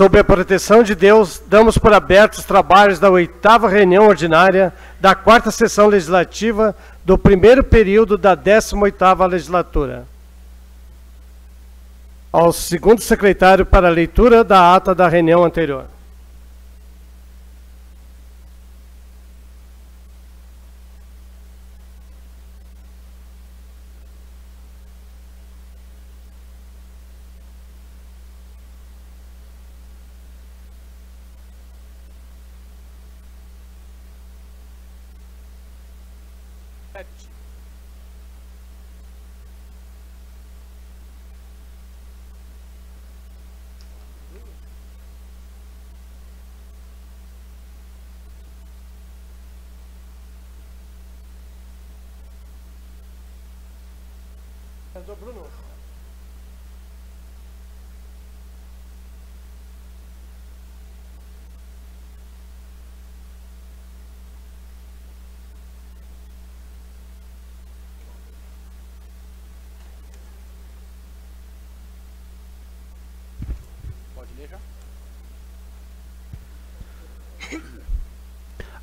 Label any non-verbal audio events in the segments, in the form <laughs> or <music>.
sob a proteção de Deus, damos por abertos os trabalhos da oitava reunião ordinária da quarta sessão legislativa do primeiro período da 18ª legislatura. Ao segundo secretário para a leitura da ata da reunião anterior.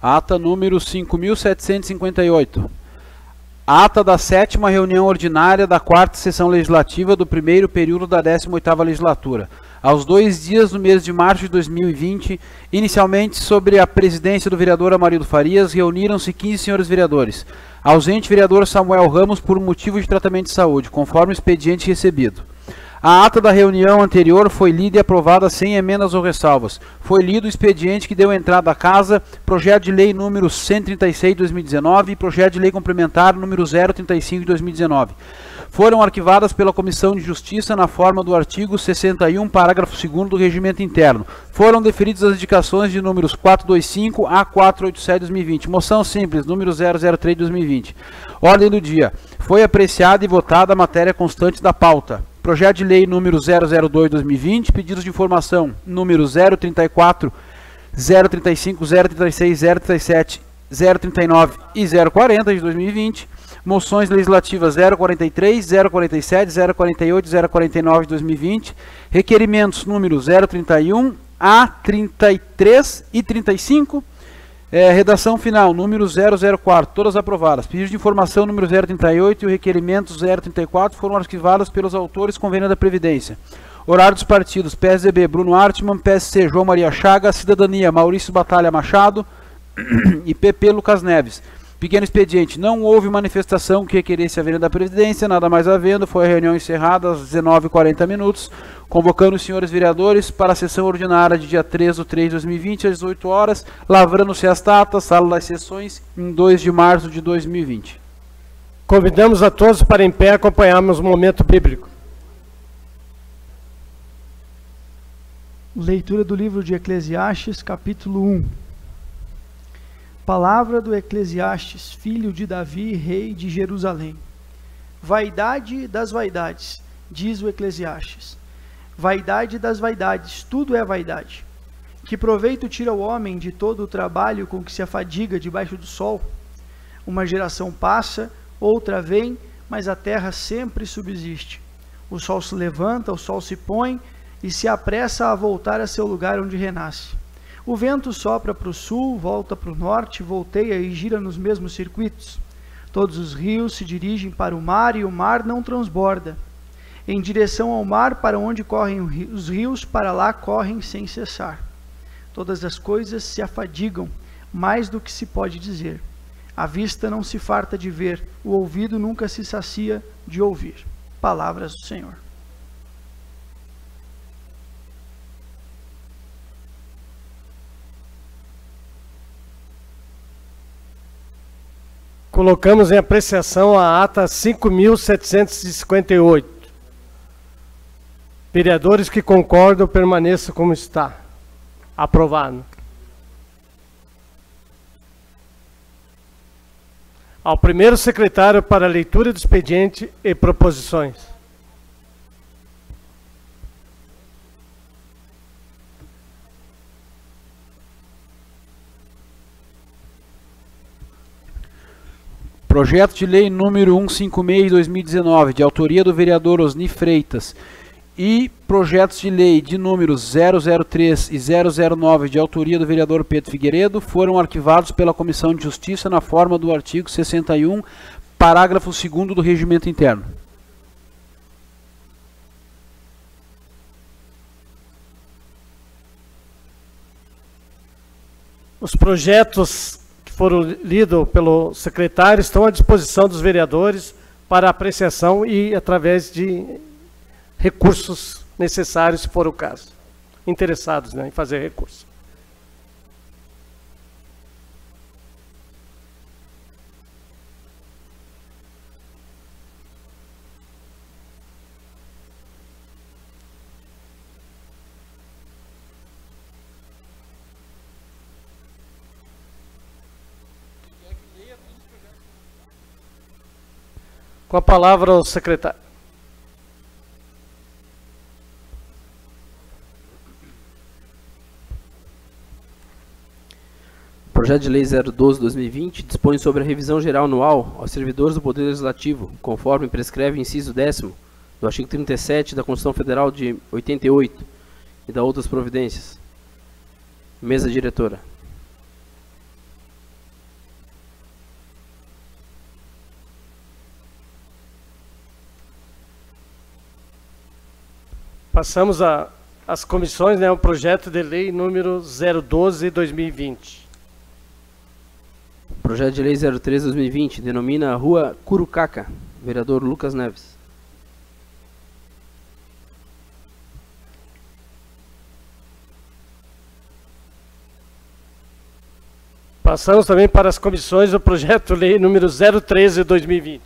Ata número 5758. Ata da sétima reunião ordinária da quarta sessão legislativa do primeiro período da 18ª legislatura. Aos dois dias do mês de março de 2020, inicialmente sobre a presidência do vereador Amarildo Farias, reuniram-se 15 senhores vereadores. Ausente vereador Samuel Ramos por motivo de tratamento de saúde, conforme o expediente recebido. A ata da reunião anterior foi lida e aprovada sem emendas ou ressalvas. Foi lido o expediente que deu entrada à casa, projeto de lei número 136 de 2019 e projeto de lei complementar número 035 de 2019. Foram arquivadas pela Comissão de Justiça na forma do artigo 61, parágrafo 2 do Regimento Interno. Foram deferidas as indicações de números 425 a 487 de 2020. Moção simples, número 003 de 2020. Ordem do dia. Foi apreciada e votada a matéria constante da pauta. Projeto de Lei número 002-2020, pedidos de informação número 034, 035, 036, 037, 039 e 040 de 2020. Moções legislativas 043, 047, 048 e 049 de 2020. Requerimentos número 031 a 33 e 35 é, redação final, número 004, todas aprovadas. Pedido de informação número 038 e o requerimento 034 foram arquivados pelos autores convênio da Previdência. Horário dos partidos, PSDB, Bruno Artman, PSC, João Maria Chaga, Cidadania, Maurício Batalha Machado <clears throat> e PP, Lucas Neves. Pequeno expediente, não houve manifestação que requeresse a venda da Previdência, nada mais havendo, foi a reunião encerrada às 19h40 minutos, convocando os senhores vereadores para a sessão ordinária de dia 3 de 3 de 2020, às 18 horas, lavrando-se as datas, sala das sessões, em 2 de março de 2020. Convidamos a todos para em pé acompanharmos o momento bíblico. Leitura do livro de Eclesiastes, capítulo 1. Palavra do Eclesiastes, filho de Davi, rei de Jerusalém. Vaidade das vaidades, diz o Eclesiastes. Vaidade das vaidades, tudo é vaidade. Que proveito tira o homem de todo o trabalho com que se afadiga debaixo do sol? Uma geração passa, outra vem, mas a terra sempre subsiste. O sol se levanta, o sol se põe e se apressa a voltar a seu lugar onde renasce. O vento sopra para o sul, volta para o norte, volteia e gira nos mesmos circuitos. Todos os rios se dirigem para o mar e o mar não transborda. Em direção ao mar, para onde correm os rios, para lá correm sem cessar. Todas as coisas se afadigam, mais do que se pode dizer. A vista não se farta de ver, o ouvido nunca se sacia de ouvir. Palavras do Senhor. Colocamos em apreciação a ata 5.758. Vereadores que concordam, permaneçam como está. Aprovado. Ao primeiro secretário para leitura do expediente e proposições. Projeto de Lei número 156 de 2019, de autoria do vereador Osni Freitas, e projetos de lei de números 003 e 009 de autoria do vereador Pedro Figueiredo foram arquivados pela Comissão de Justiça na forma do artigo 61, parágrafo 2 do Regimento Interno. Os projetos foram lidos pelo secretário estão à disposição dos vereadores para apreciação e através de recursos necessários, se for o caso. Interessados né, em fazer recurso. Com a palavra o secretário. O projeto de Lei 012-2020 dispõe sobre a revisão geral anual aos servidores do Poder Legislativo, conforme prescreve o inciso 10 do artigo 37 da Constituição Federal de 88 e da outras providências. Mesa diretora. Passamos às comissões, né, o projeto de lei número 012-2020. Projeto de Lei 03-2020 denomina a Rua Curucaca. Vereador Lucas Neves. Passamos também para as comissões o projeto de lei número 013-2020.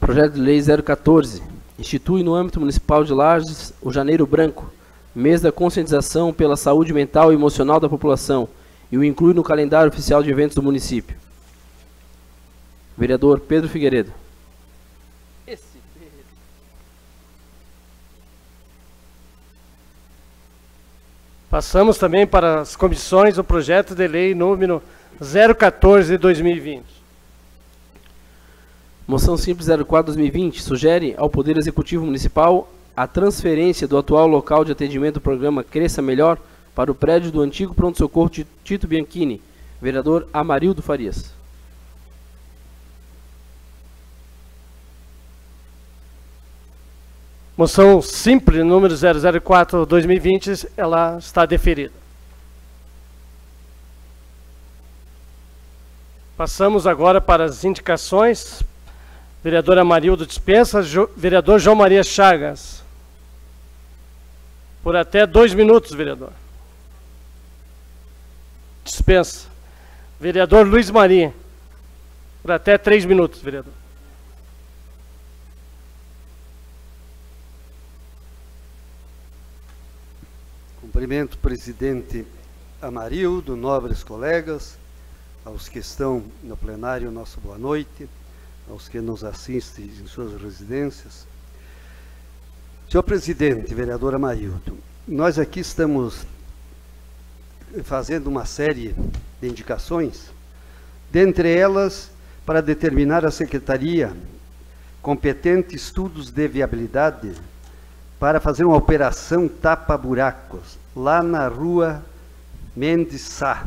Projeto de Lei 014 institui no âmbito municipal de Lages o Janeiro Branco, mês da conscientização pela saúde mental e emocional da população, e o inclui no calendário oficial de eventos do município. Vereador Pedro Figueiredo. Passamos também para as comissões o projeto de lei número 014 de 2020. Moção simples 04/2020 sugere ao Poder Executivo Municipal a transferência do atual local de atendimento do programa Cresça Melhor para o prédio do antigo pronto-socorro Tito Bianchini. Vereador Amarildo Farias. Moção simples número 004/2020, ela está deferida. Passamos agora para as indicações. Vereador Amarildo dispensa. Vereador João Maria Chagas. Por até dois minutos, vereador. Dispensa. Vereador Luiz Maria. Por até três minutos, vereador. Cumprimento presidente Amarildo, nobres colegas, aos que estão no plenário, nosso boa noite, aos que nos assistem em suas residências. Senhor presidente, vereador Amarildo, nós aqui estamos fazendo uma série de indicações, dentre elas, para determinar a Secretaria competente estudos de viabilidade para fazer uma operação tapa-buracos lá na rua Mendes Sá.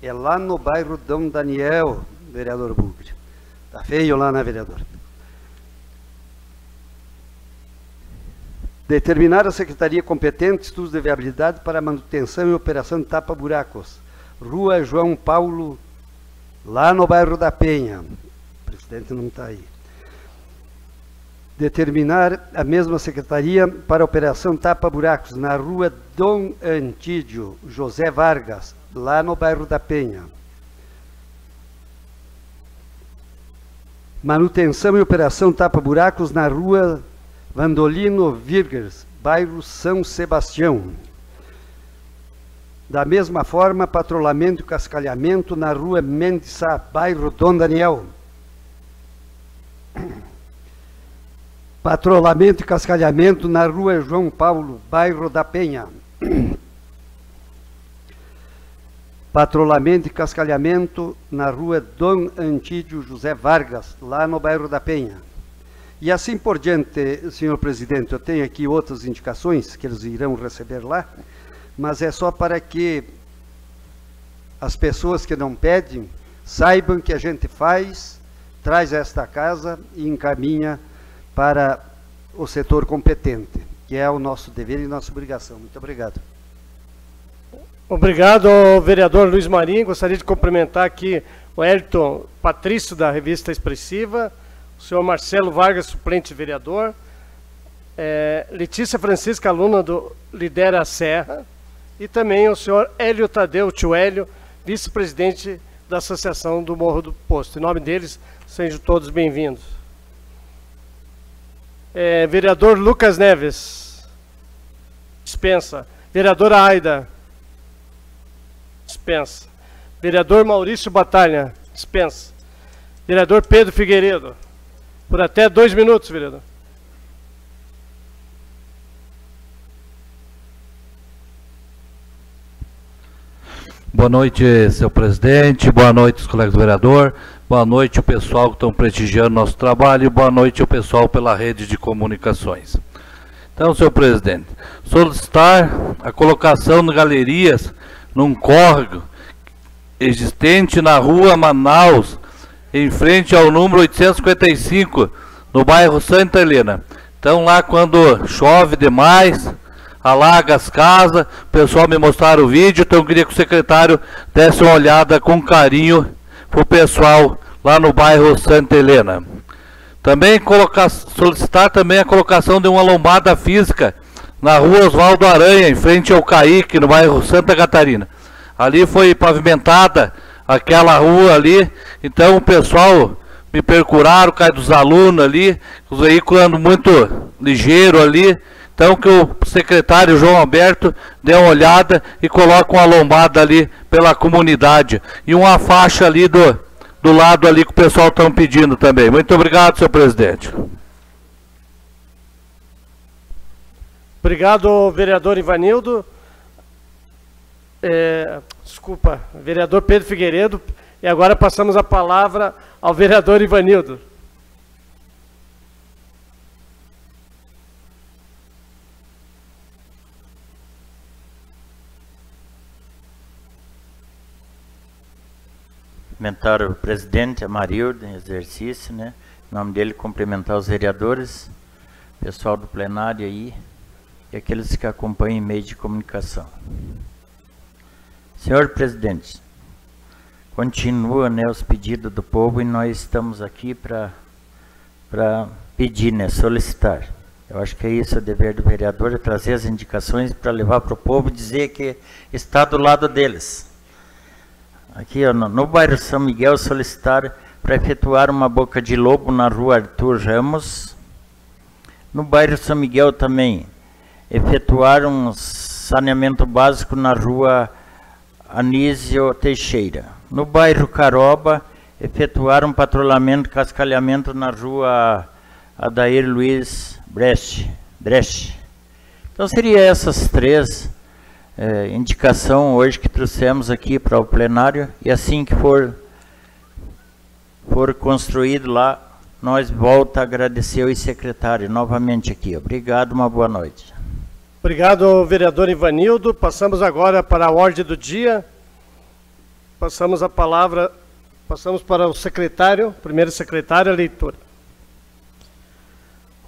É lá no bairro Dom Daniel, vereador Bugre. Tá feio lá, né, vereador? Determinar a Secretaria competente estudos de viabilidade para manutenção e operação de tapa-buracos. Rua João Paulo, lá no bairro da Penha. O presidente não está aí. Determinar a mesma Secretaria para operação tapa-buracos na rua Dom Antídio José Vargas, lá no bairro da Penha. Manutenção e operação tapa-buracos na rua Vandolino Virgers, bairro São Sebastião. Da mesma forma, patrulhamento e cascalhamento na rua Mendes bairro Dom Daniel. Patrulhamento e cascalhamento na rua João Paulo, bairro da Penha. Patrulhamento e cascalhamento na rua Dom Antídio José Vargas, lá no bairro da Penha E assim por diante, senhor presidente, eu tenho aqui outras indicações que eles irão receber lá, mas é só para que as pessoas que não pedem saibam que a gente faz, traz esta casa e encaminha para o setor competente, que é o nosso dever e nossa obrigação. Muito obrigado. Obrigado, vereador Luiz Marinho. Gostaria de cumprimentar aqui o Elton Patrício, da revista Expressiva, o senhor Marcelo Vargas, suplente vereador, é, Letícia Francisca, aluna do Lidera Serra, e também o senhor Hélio Tadeu, tio Hélio, vice-presidente da Associação do Morro do Posto. Em nome deles, sejam todos bem-vindos. É, vereador Lucas Neves, dispensa. Vereadora Aida, dispensa. Vereador Maurício Batalha, dispensa. Vereador Pedro Figueiredo, por até dois minutos, vereador. Boa noite, seu presidente. Boa noite, os colegas do vereador. Boa noite, o pessoal que estão prestigiando nosso trabalho. Boa noite, o pessoal pela rede de comunicações. Então, senhor presidente, solicitar a colocação de galerias num córrego existente na rua Manaus, em frente ao número 855, no bairro Santa Helena. Então lá quando chove demais, alaga as casas, o pessoal me mostraram o vídeo, então eu queria que o secretário desse uma olhada com carinho para o pessoal lá no bairro Santa Helena. Também colocar, solicitar também a colocação de uma lombada física na rua Oswaldo Aranha, em frente ao Caíque, no bairro Santa Catarina. Ali foi pavimentada aquela rua ali. Então o pessoal me percuraram, cai dos alunos ali, os veículos andam muito ligeiro ali. Então que o secretário João Alberto dê uma olhada e coloque uma lombada ali pela comunidade. E uma faixa ali do, do lado ali que o pessoal está pedindo também. Muito obrigado, senhor presidente. Obrigado, vereador Ivanildo. É, desculpa, vereador Pedro Figueiredo. E agora passamos a palavra ao vereador Ivanildo. Cumprimentar o presidente Amarildo em exercício, né? Em nome dele, cumprimentar os vereadores, pessoal do plenário aí e aqueles que acompanham em meio de comunicação. Senhor presidente, continua né, os pedidos do povo e nós estamos aqui para pedir, né, solicitar. Eu acho que é isso o dever do vereador, é trazer as indicações para levar para o povo dizer que está do lado deles. Aqui ó, no, no bairro São Miguel solicitar para efetuar uma boca de lobo na rua Arthur Ramos. No bairro São Miguel também efetuar um saneamento básico na rua Anísio Teixeira. No bairro Caroba, efetuaram um patrulhamento, cascalhamento na rua Adair Luiz Brecht. Brecht. Então seria essas três é, indicação hoje que trouxemos aqui para o plenário e assim que for for construído lá, nós volta a agradecer o secretário novamente aqui. Obrigado, uma boa noite. Obrigado, vereador Ivanildo. Passamos agora para a ordem do dia. Passamos a palavra, passamos para o secretário, primeiro secretário, a leitura.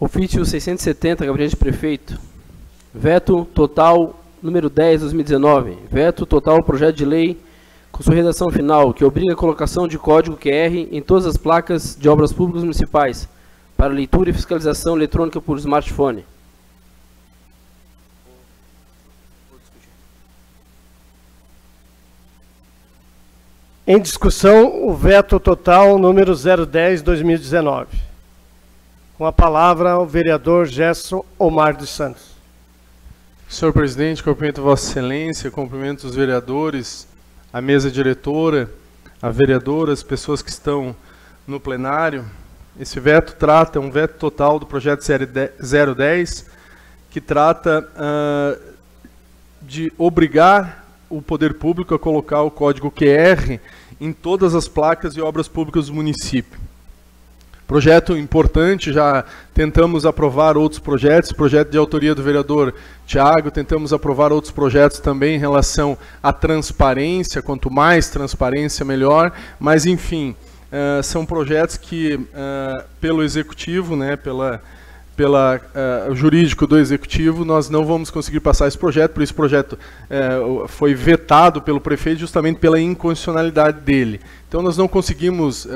Ofício 670, gabinete de prefeito. Veto total número 10, 2019. Veto total projeto de lei com sua redação final, que obriga a colocação de código QR em todas as placas de obras públicas municipais para leitura e fiscalização eletrônica por smartphone. Em discussão, o veto total número 010-2019. Com a palavra, o vereador Gerson Omar dos Santos. Senhor presidente, cumprimento Vossa Excelência, cumprimento os vereadores, a mesa diretora, a vereadora, as pessoas que estão no plenário. Esse veto trata, é um veto total do projeto 010, que trata uh, de obrigar o poder público a colocar o código QR em todas as placas e obras públicas do município. projeto importante, já tentamos aprovar outros projetos, projeto de autoria do vereador Tiago, tentamos aprovar outros projetos também em relação à transparência, quanto mais transparência, melhor, mas enfim, uh, são projetos que, uh, pelo executivo, né, pela pela uh, jurídico do executivo, nós não vamos conseguir passar esse projeto, por o projeto uh, foi vetado pelo prefeito justamente pela inconstitucionalidade dele. Então nós não conseguimos uh,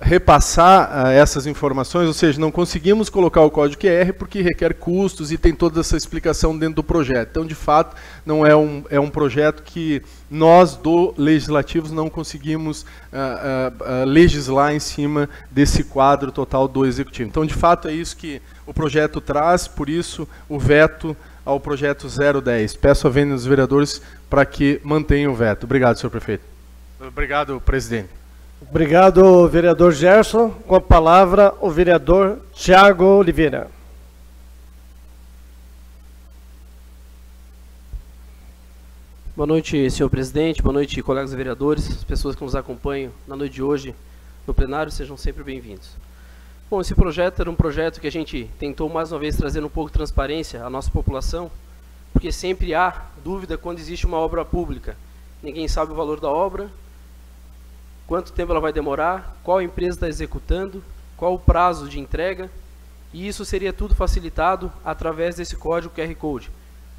repassar uh, essas informações, ou seja, não conseguimos colocar o código QR porque requer custos e tem toda essa explicação dentro do projeto. Então, de fato, não é um, é um projeto que nós, do Legislativos, não conseguimos uh, uh, legislar em cima desse quadro total do Executivo. Então, de fato, é isso que o projeto traz, por isso o veto ao projeto 010. Peço a venda dos vereadores para que mantenham o veto. Obrigado, senhor prefeito. Obrigado, presidente. Obrigado, vereador Gerson. Com a palavra, o vereador Tiago Oliveira. Boa noite, senhor presidente. Boa noite, colegas vereadores, as pessoas que nos acompanham na noite de hoje no plenário, sejam sempre bem-vindos. Bom, esse projeto era um projeto que a gente tentou mais uma vez trazer um pouco de transparência à nossa população, porque sempre há dúvida quando existe uma obra pública. Ninguém sabe o valor da obra, quanto tempo ela vai demorar, qual empresa está executando, qual o prazo de entrega, e isso seria tudo facilitado através desse código QR Code.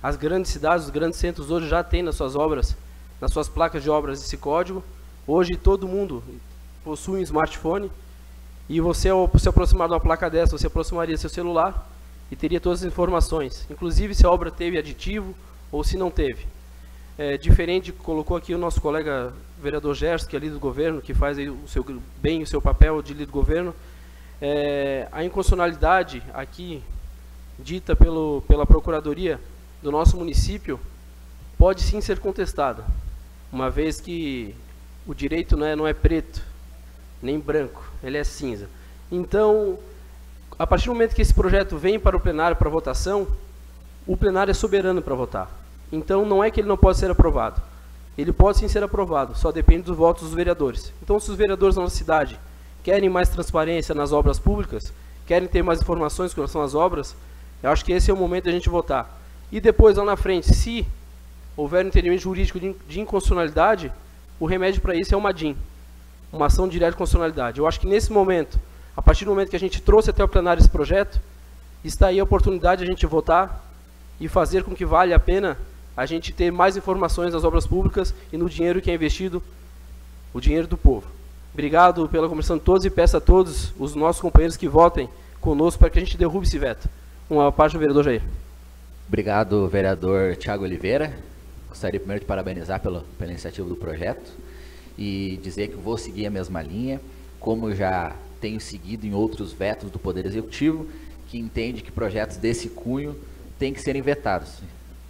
As grandes cidades, os grandes centros hoje já têm nas suas obras, nas suas placas de obras esse código. Hoje todo mundo possui um smartphone e você ao se aproximar de uma placa dessa, você aproximaria seu celular e teria todas as informações, inclusive se a obra teve aditivo ou se não teve. É, diferente, colocou aqui o nosso colega vereador Gerson, que é líder do governo, que faz o seu, bem o seu papel de líder do governo, é, a inconstitucionalidade aqui dita pelo, pela Procuradoria do nosso município pode sim ser contestada, uma vez que o direito não é, não é preto, nem branco, ele é cinza. Então, a partir do momento que esse projeto vem para o plenário para votação, o plenário é soberano para votar. Então, não é que ele não pode ser aprovado ele pode sim ser aprovado, só depende dos votos dos vereadores. Então, se os vereadores da nossa cidade querem mais transparência nas obras públicas, querem ter mais informações com relação às obras, eu acho que esse é o momento da gente votar. E depois, lá na frente, se houver um entendimento jurídico de, de inconstitucionalidade, o remédio para isso é uma DIN, uma ação direta de constitucionalidade. Eu acho que nesse momento, a partir do momento que a gente trouxe até o plenário esse projeto, está aí a oportunidade de a gente votar e fazer com que valha a pena a gente ter mais informações das obras públicas e no dinheiro que é investido, o dinheiro do povo. Obrigado pela conversação de todos e peço a todos os nossos companheiros que votem conosco para que a gente derrube esse veto. Uma parte do vereador Jair. Obrigado, vereador Tiago Oliveira. Gostaria primeiro de parabenizar pela, pela iniciativa do projeto e dizer que vou seguir a mesma linha, como já tenho seguido em outros vetos do Poder Executivo, que entende que projetos desse cunho têm que serem vetados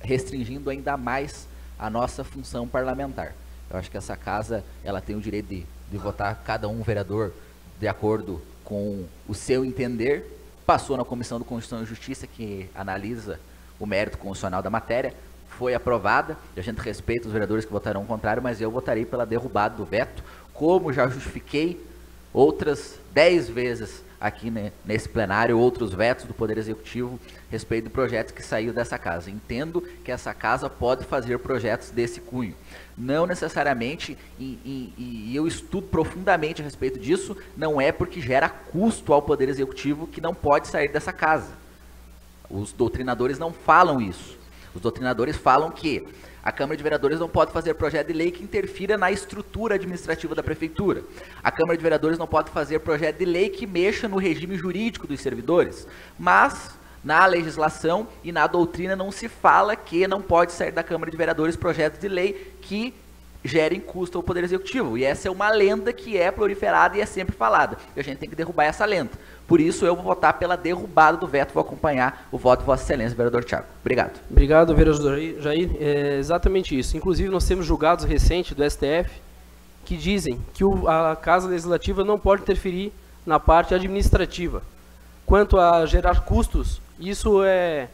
restringindo ainda mais a nossa função parlamentar. Eu acho que essa casa ela tem o direito de, de votar cada um vereador de acordo com o seu entender. Passou na Comissão do Constituição e Justiça, que analisa o mérito constitucional da matéria, foi aprovada, a gente respeita os vereadores que votarão contrário, mas eu votarei pela derrubada do veto, como já justifiquei outras dez vezes aqui né, nesse plenário outros vetos do Poder Executivo a respeito de projetos que saiu dessa casa. Entendo que essa casa pode fazer projetos desse cunho. Não necessariamente, e, e, e, eu estudo profundamente a respeito disso, não é porque gera custo ao Poder Executivo que não pode sair dessa casa. Os doutrinadores não falam isso. Os doutrinadores falam que a Câmara de Vereadores não pode fazer projeto de lei que interfira na estrutura administrativa da Prefeitura. A Câmara de Vereadores não pode fazer projeto de lei que mexa no regime jurídico dos servidores. Mas, na legislação e na doutrina não se fala que não pode sair da Câmara de Vereadores projetos de lei que gerem custo ao Poder Executivo. E essa é uma lenda que é proliferada e é sempre falada. E a gente tem que derrubar essa lenda. Por isso, eu vou votar pela derrubada do veto, vou acompanhar o voto de Vossa Excelência, vereador Tiago. Obrigado. Obrigado, vereador Jair. É exatamente isso. Inclusive, nós temos julgados recentes do STF que dizem que a Casa Legislativa não pode interferir na parte administrativa. Quanto a gerar custos, isso é,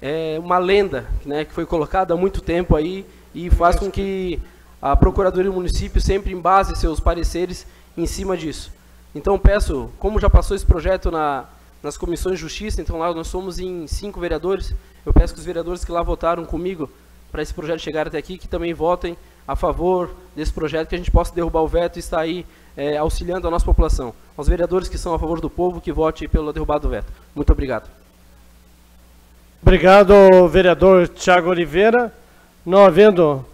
é uma lenda né, que foi colocada há muito tempo aí e faz com que a Procuradoria do Município sempre embase seus pareceres em cima disso. Então peço, como já passou esse projeto na, nas comissões de justiça, então lá nós somos em cinco vereadores, eu peço que os vereadores que lá votaram comigo para esse projeto chegar até aqui, que também votem a favor desse projeto, que a gente possa derrubar o veto e estar aí é, auxiliando a nossa população. Aos vereadores que são a favor do povo, que vote pelo derrubado do veto. Muito obrigado. Obrigado, vereador Tiago Oliveira. Não havendo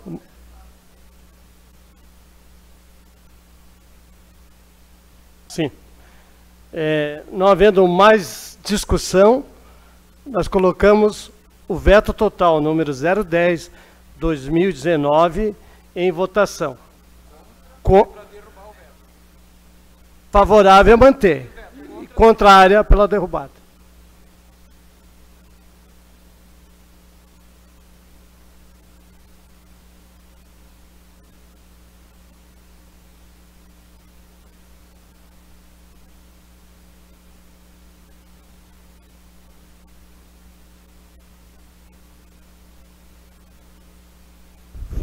É, não havendo mais discussão, nós colocamos o veto total número 010 2019 em votação. Com... Favorável a manter. Contrária pela derrubada.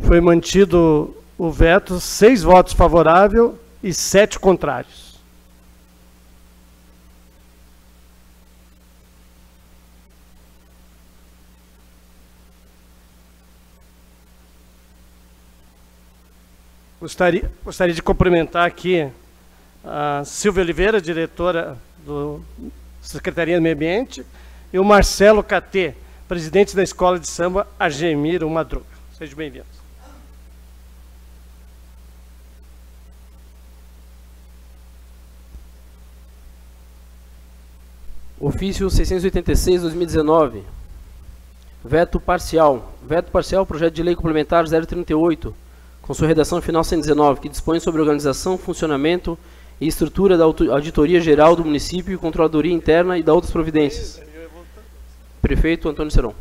Foi mantido o veto, seis votos favoráveis e sete contrários. Gostaria, gostaria de cumprimentar aqui a Silvia Oliveira, diretora do Secretaria do Meio Ambiente, e o Marcelo Catê, presidente da Escola de Samba Argemiro Madruga. Sejam bem-vindos. Ofício 686-2019. Veto parcial. Veto parcial, projeto de lei complementar 038, com sua redação final 119, que dispõe sobre organização, funcionamento e estrutura da Auditoria Geral do Município, Controladoria Interna e da outras providências. Prefeito Antônio Seron.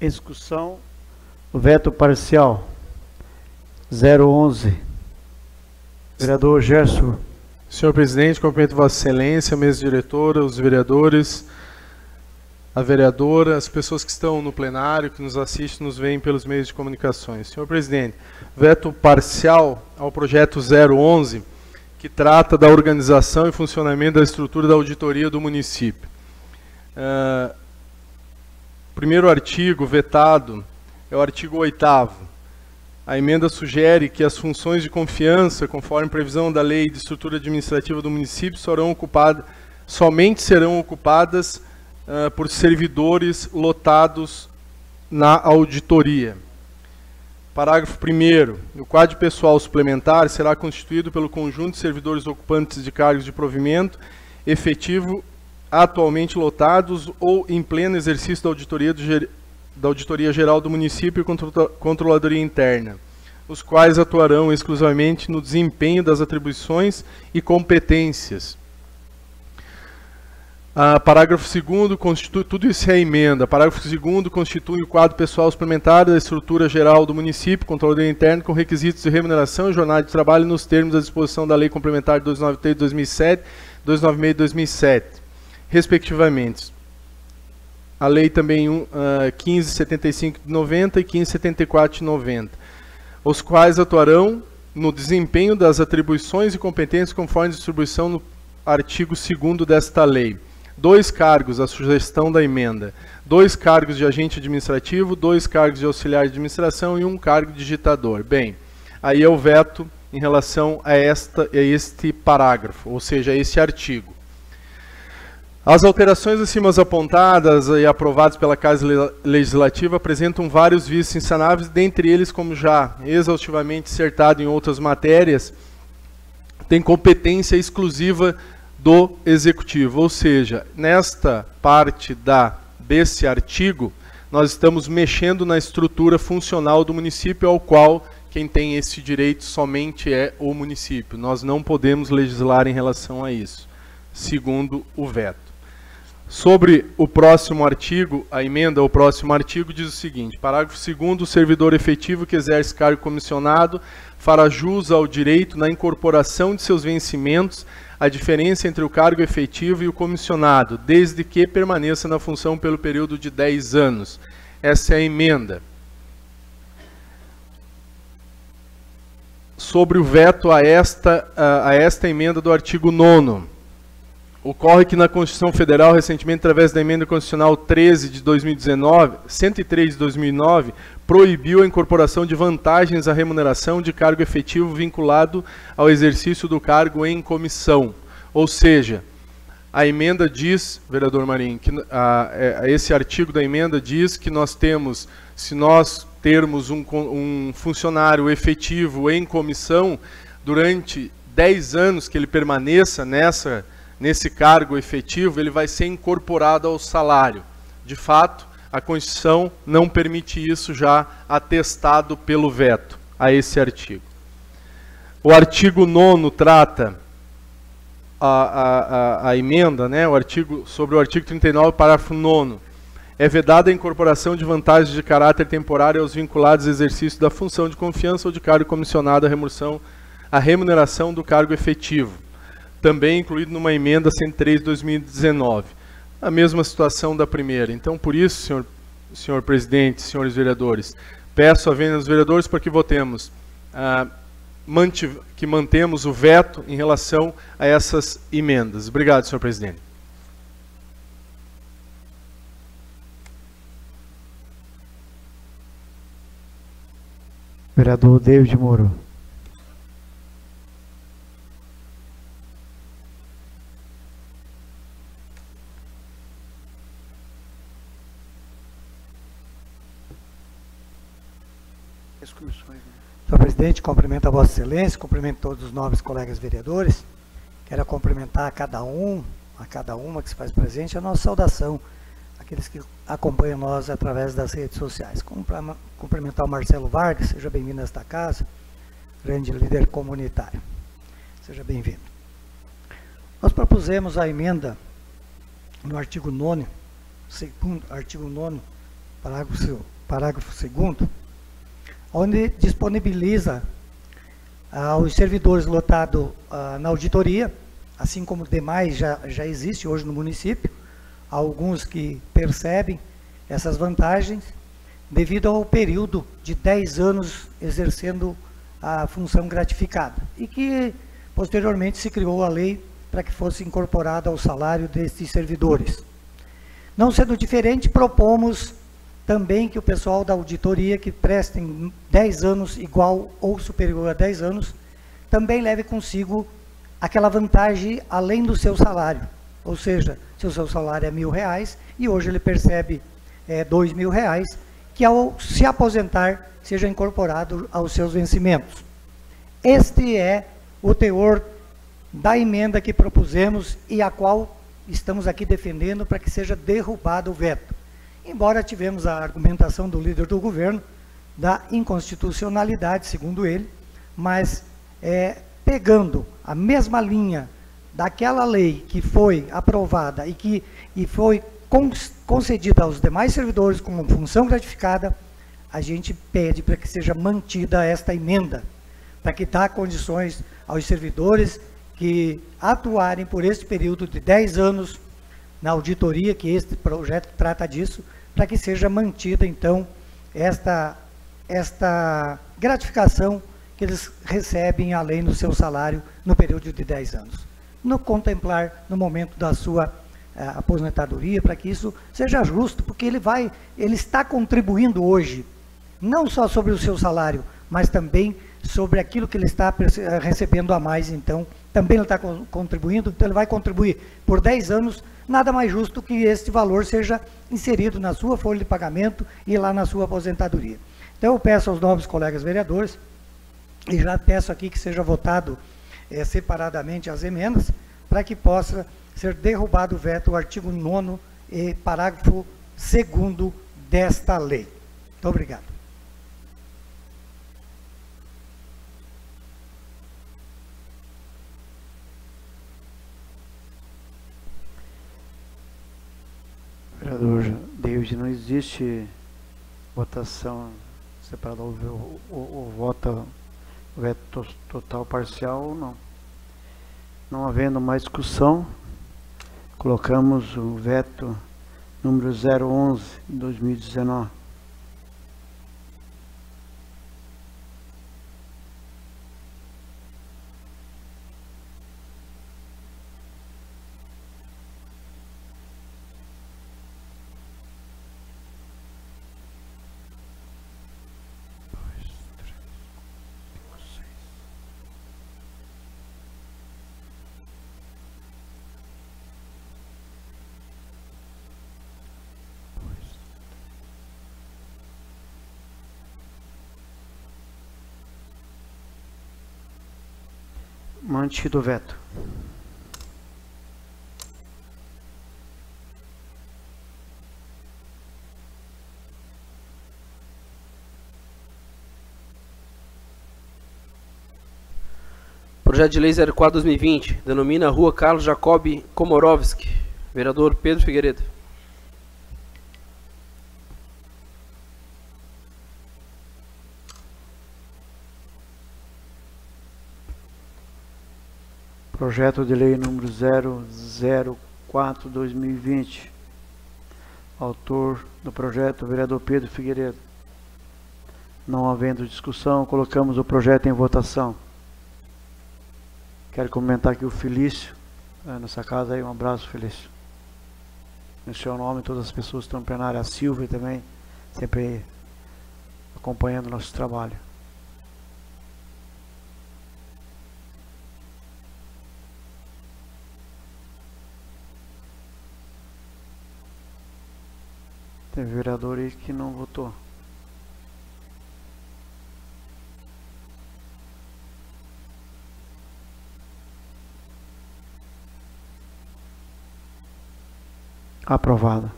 Execução. Veto parcial. 011. Vereador Gerson. Senhor presidente, cumprimento Vossa Excelência, mesa diretora, os vereadores, a vereadora, as pessoas que estão no plenário, que nos assistem, nos veem pelos meios de comunicações. Senhor presidente, veto parcial ao projeto 011, que trata da organização e funcionamento da estrutura da auditoria do município. Uh, primeiro artigo vetado é o artigo 8 A emenda sugere que as funções de confiança, conforme previsão da Lei de Estrutura Administrativa do município, serão ocupadas, somente serão ocupadas uh, por servidores lotados na auditoria. Parágrafo 1 O quadro pessoal suplementar será constituído pelo conjunto de servidores ocupantes de cargos de provimento efetivo atualmente lotados ou em pleno exercício da auditoria, do, da auditoria Geral do Município e Controladoria Interna, os quais atuarão exclusivamente no desempenho das atribuições e competências. Ah, parágrafo 2 constitui, tudo isso é emenda. Parágrafo 2 constitui o quadro pessoal suplementar da estrutura geral do município, controladoria interna, com requisitos de remuneração e jornada de trabalho nos termos da disposição da Lei Complementar de 293 de 2007, 296 de 2007 respectivamente. A lei também uh, 1575 de 90 e 1574 de 90, os quais atuarão no desempenho das atribuições e competências conforme distribuição no artigo 2 desta lei. Dois cargos, a sugestão da emenda. Dois cargos de agente administrativo, dois cargos de auxiliar de administração e um cargo de digitador. Bem, aí é o veto em relação a, esta, a este parágrafo, ou seja, a este artigo. As alterações acima apontadas e aprovadas pela Casa Legislativa apresentam vários vícios insanáveis, dentre eles, como já exaustivamente dissertado em outras matérias, tem competência exclusiva do Executivo. Ou seja, nesta parte da, desse artigo, nós estamos mexendo na estrutura funcional do município, ao qual quem tem esse direito somente é o município. Nós não podemos legislar em relação a isso, segundo o veto. Sobre o próximo artigo, a emenda ao próximo artigo diz o seguinte: parágrafo 2 o servidor efetivo que exerce cargo comissionado fará jus ao direito na incorporação de seus vencimentos a diferença entre o cargo efetivo e o comissionado, desde que permaneça na função pelo período de 10 anos. Essa é a emenda. Sobre o veto a esta, a esta emenda do artigo 9 Ocorre que na Constituição Federal, recentemente, através da emenda constitucional 13 de 2019, 103 de 2009, proibiu a incorporação de vantagens à remuneração de cargo efetivo vinculado ao exercício do cargo em comissão. Ou seja, a emenda diz, vereador Marinho, que a, a, esse artigo da emenda diz que nós temos, se nós termos um, um funcionário efetivo em comissão, durante 10 anos que ele permaneça nessa nesse cargo efetivo, ele vai ser incorporado ao salário. De fato, a Constituição não permite isso já atestado pelo veto a esse artigo. O artigo 9 trata a, a, a, emenda, né, o artigo, sobre o artigo 39, parágrafo 9. É vedada a incorporação de vantagens de caráter temporário aos vinculados ao exercício da função de confiança ou de cargo comissionado à remuneração, à remuneração do cargo efetivo também incluído numa emenda 103 de 2019. A mesma situação da primeira. Então, por isso, senhor, senhor presidente, senhores vereadores, peço a venda dos vereadores para que votemos, ah, que mantemos o veto em relação a essas emendas. Obrigado, senhor presidente. Vereador David Moro. Senhor presidente, cumprimento a Vossa Excelência, cumprimento todos os nobres colegas vereadores. Quero cumprimentar a cada um, a cada uma que se faz presente, a nossa saudação, aqueles que acompanham nós através das redes sociais. Cumprimentar o Marcelo Vargas, seja bem-vindo a esta casa, grande líder comunitário. Seja bem-vindo. Nós propusemos a emenda no artigo 9, segundo, artigo 9, parágrafo, parágrafo 2 onde disponibiliza aos servidores lotados ah, na auditoria, assim como demais já, já existe hoje no município, alguns que percebem essas vantagens devido ao período de 10 anos exercendo a função gratificada e que posteriormente se criou a lei para que fosse incorporada ao salário destes servidores. Não sendo diferente, propomos também que o pessoal da auditoria que prestem 10 anos igual ou superior a 10 anos, também leve consigo aquela vantagem além do seu salário. Ou seja, se o seu salário é mil reais e hoje ele percebe é, dois mil reais, que ao se aposentar seja incorporado aos seus vencimentos. Este é o teor da emenda que propusemos e a qual estamos aqui defendendo para que seja derrubado o veto embora tivemos a argumentação do líder do governo da inconstitucionalidade, segundo ele, mas é, pegando a mesma linha daquela lei que foi aprovada e que e foi concedida aos demais servidores como função gratificada, a gente pede para que seja mantida esta emenda, para que dá condições aos servidores que atuarem por este período de 10 anos na auditoria, que este projeto trata disso, para que seja mantida, então, esta, esta gratificação que eles recebem além do seu salário no período de 10 anos. No contemplar no momento da sua uh, aposentadoria, para que isso seja justo, porque ele vai, ele está contribuindo hoje, não só sobre o seu salário, mas também sobre aquilo que ele está eh, recebendo a mais, então, também está contribuindo, então ele vai contribuir por 10 anos nada mais justo que este valor seja inserido na sua folha de pagamento e lá na sua aposentadoria. Então eu peço aos novos colegas vereadores, e já peço aqui que seja votado é, separadamente as emendas, para que possa ser derrubado o veto o artigo 9 e parágrafo 2 desta lei. Muito obrigado. Vereador David, não existe votação separada, ou, ou, ou vota veto to- total parcial ou não. Não havendo mais discussão, colocamos o veto número 011 de 2019. Mantido o veto. Projeto de Lei 04-2020, denomina Rua Carlos Jacob Komorovski. Vereador Pedro Figueiredo. Projeto de lei número 004-2020. Autor do projeto, vereador Pedro Figueiredo. Não havendo discussão, colocamos o projeto em votação. Quero comentar aqui o Felício, eh, nessa casa aí, um abraço, Felício. No seu nome, todas as pessoas que estão no plenário, a Silvia também, sempre acompanhando o nosso trabalho. Tem vereador aí que não votou. Aprovado.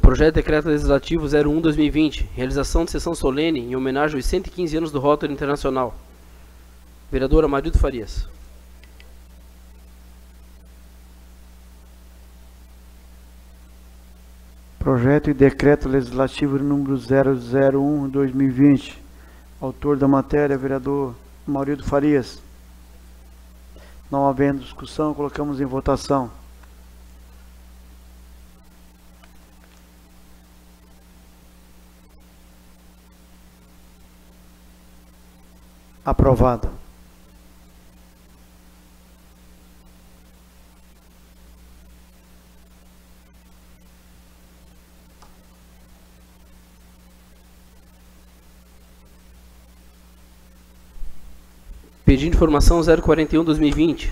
Projeto de Decreto Legislativo 01-2020, realização de sessão solene em homenagem aos 115 anos do Rotary Internacional. Vereador Amarildo Farias. Projeto e decreto legislativo número 001-2020. Autor da matéria, vereador Maurício Farias. Não havendo discussão, colocamos em votação. Aprovado. Pedido de informação 041-2020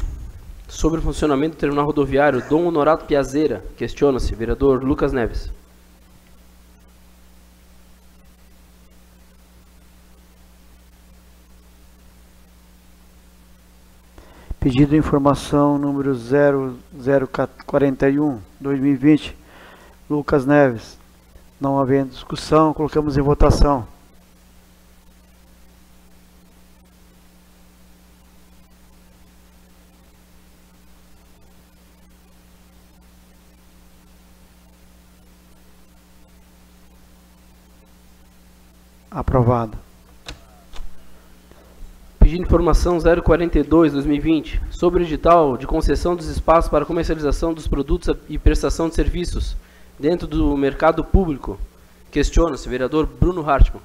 sobre o funcionamento do terminal rodoviário Dom Honorato Piazeira. Questiona-se, vereador Lucas Neves. Pedido de informação número 0041 2020, Lucas Neves. Não havendo discussão, colocamos em votação. Aprovado. Pedido de informação 042-2020 sobre o edital de concessão dos espaços para comercialização dos produtos e prestação de serviços dentro do mercado público. Questiona-se, vereador Bruno Hartmann.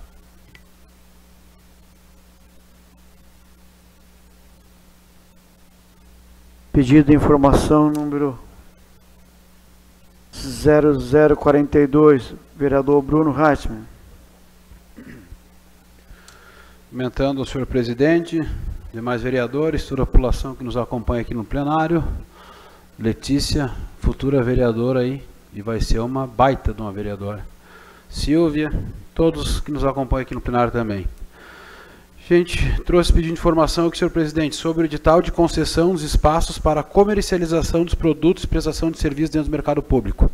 Pedido de informação número 0042, vereador Bruno Hartmann. Cumprimentando o senhor presidente, demais vereadores, toda a população que nos acompanha aqui no plenário. Letícia, futura vereadora aí, e vai ser uma baita de uma vereadora. Silvia, todos que nos acompanham aqui no plenário também. Gente, trouxe pedido de informação aqui, senhor presidente, sobre o edital de concessão dos espaços para comercialização dos produtos e prestação de serviços dentro do mercado público.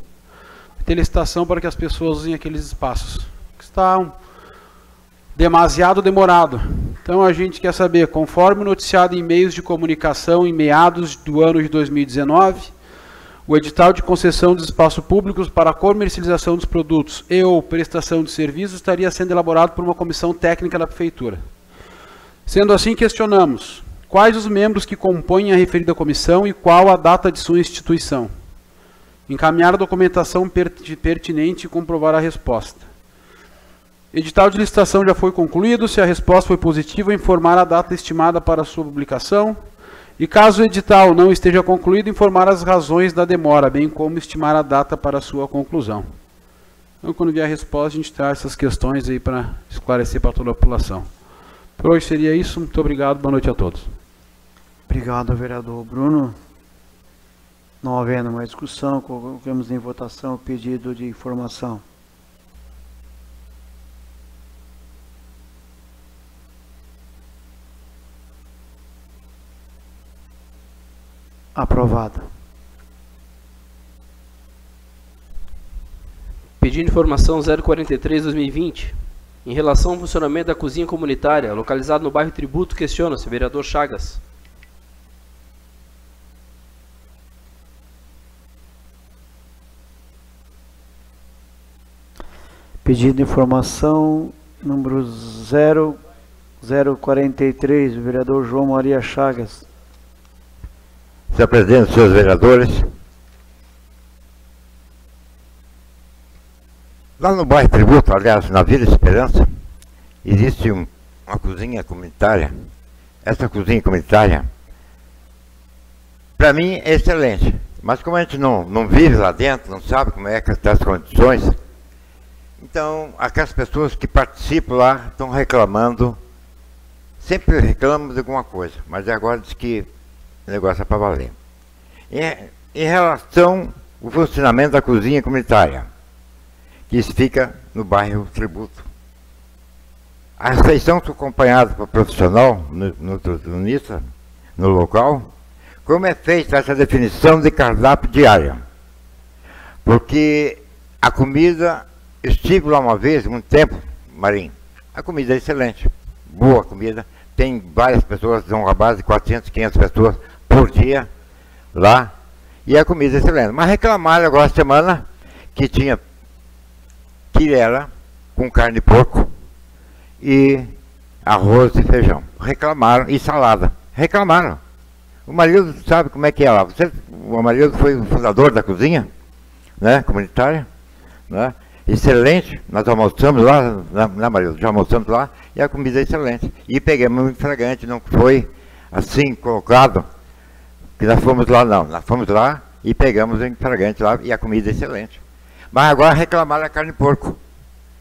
Tem licitação para que as pessoas usem aqueles espaços. Está um demasiado demorado. Então a gente quer saber, conforme noticiado em meios de comunicação em meados do ano de 2019, o edital de concessão dos espaços públicos para a comercialização dos produtos e ou prestação de serviços estaria sendo elaborado por uma comissão técnica da Prefeitura. Sendo assim, questionamos quais os membros que compõem a referida comissão e qual a data de sua instituição. Encaminhar a documentação pertinente e comprovar a resposta. Edital de licitação já foi concluído. Se a resposta foi positiva, informar a data estimada para sua publicação. E caso o edital não esteja concluído, informar as razões da demora, bem como estimar a data para sua conclusão. Então, quando vier a resposta, a gente traz essas questões aí para esclarecer para toda a população. Por hoje seria isso. Muito obrigado. Boa noite a todos. Obrigado, vereador Bruno. Não havendo mais discussão, colocamos em votação o pedido de informação. Aprovado. Pedido de informação 043-2020. Em relação ao funcionamento da cozinha comunitária, localizada no bairro Tributo, questiona-se, vereador Chagas. Pedido de informação número 0043, vereador João Maria Chagas. Senhor presidente, senhores vereadores, lá no bairro Tributo, aliás, na Vila Esperança, existe um, uma cozinha comunitária. Essa cozinha comunitária, para mim, é excelente. Mas como a gente não, não vive lá dentro, não sabe como é que estão as condições, então aquelas pessoas que participam lá estão reclamando, sempre reclamam de alguma coisa, mas agora diz que negócio é para valer. Em, em relação ao funcionamento da cozinha comunitária, que fica no bairro Tributo. As refeições são acompanhadas por profissional, no, nutricionista, no local. Como é feita essa definição de cardápio diário? Porque a comida, estive lá uma vez, muito tempo, Marinho, a comida é excelente, boa comida, tem várias pessoas, são uma base de 400, 500 pessoas por dia lá e a comida é excelente. Mas reclamaram agora semana que tinha quirela com carne de porco e arroz e feijão. Reclamaram e salada. Reclamaram. O marido sabe como é que é lá. Você, o marido foi o fundador da cozinha, né, comunitária, né? Excelente, nós almoçamos lá, né, né marido? Já almoçamos lá e a comida é excelente. E pegamos um fragante, não foi assim colocado que nós fomos lá não, nós fomos lá e pegamos o fragante lá e a comida é excelente. Mas agora reclamaram da carne de porco.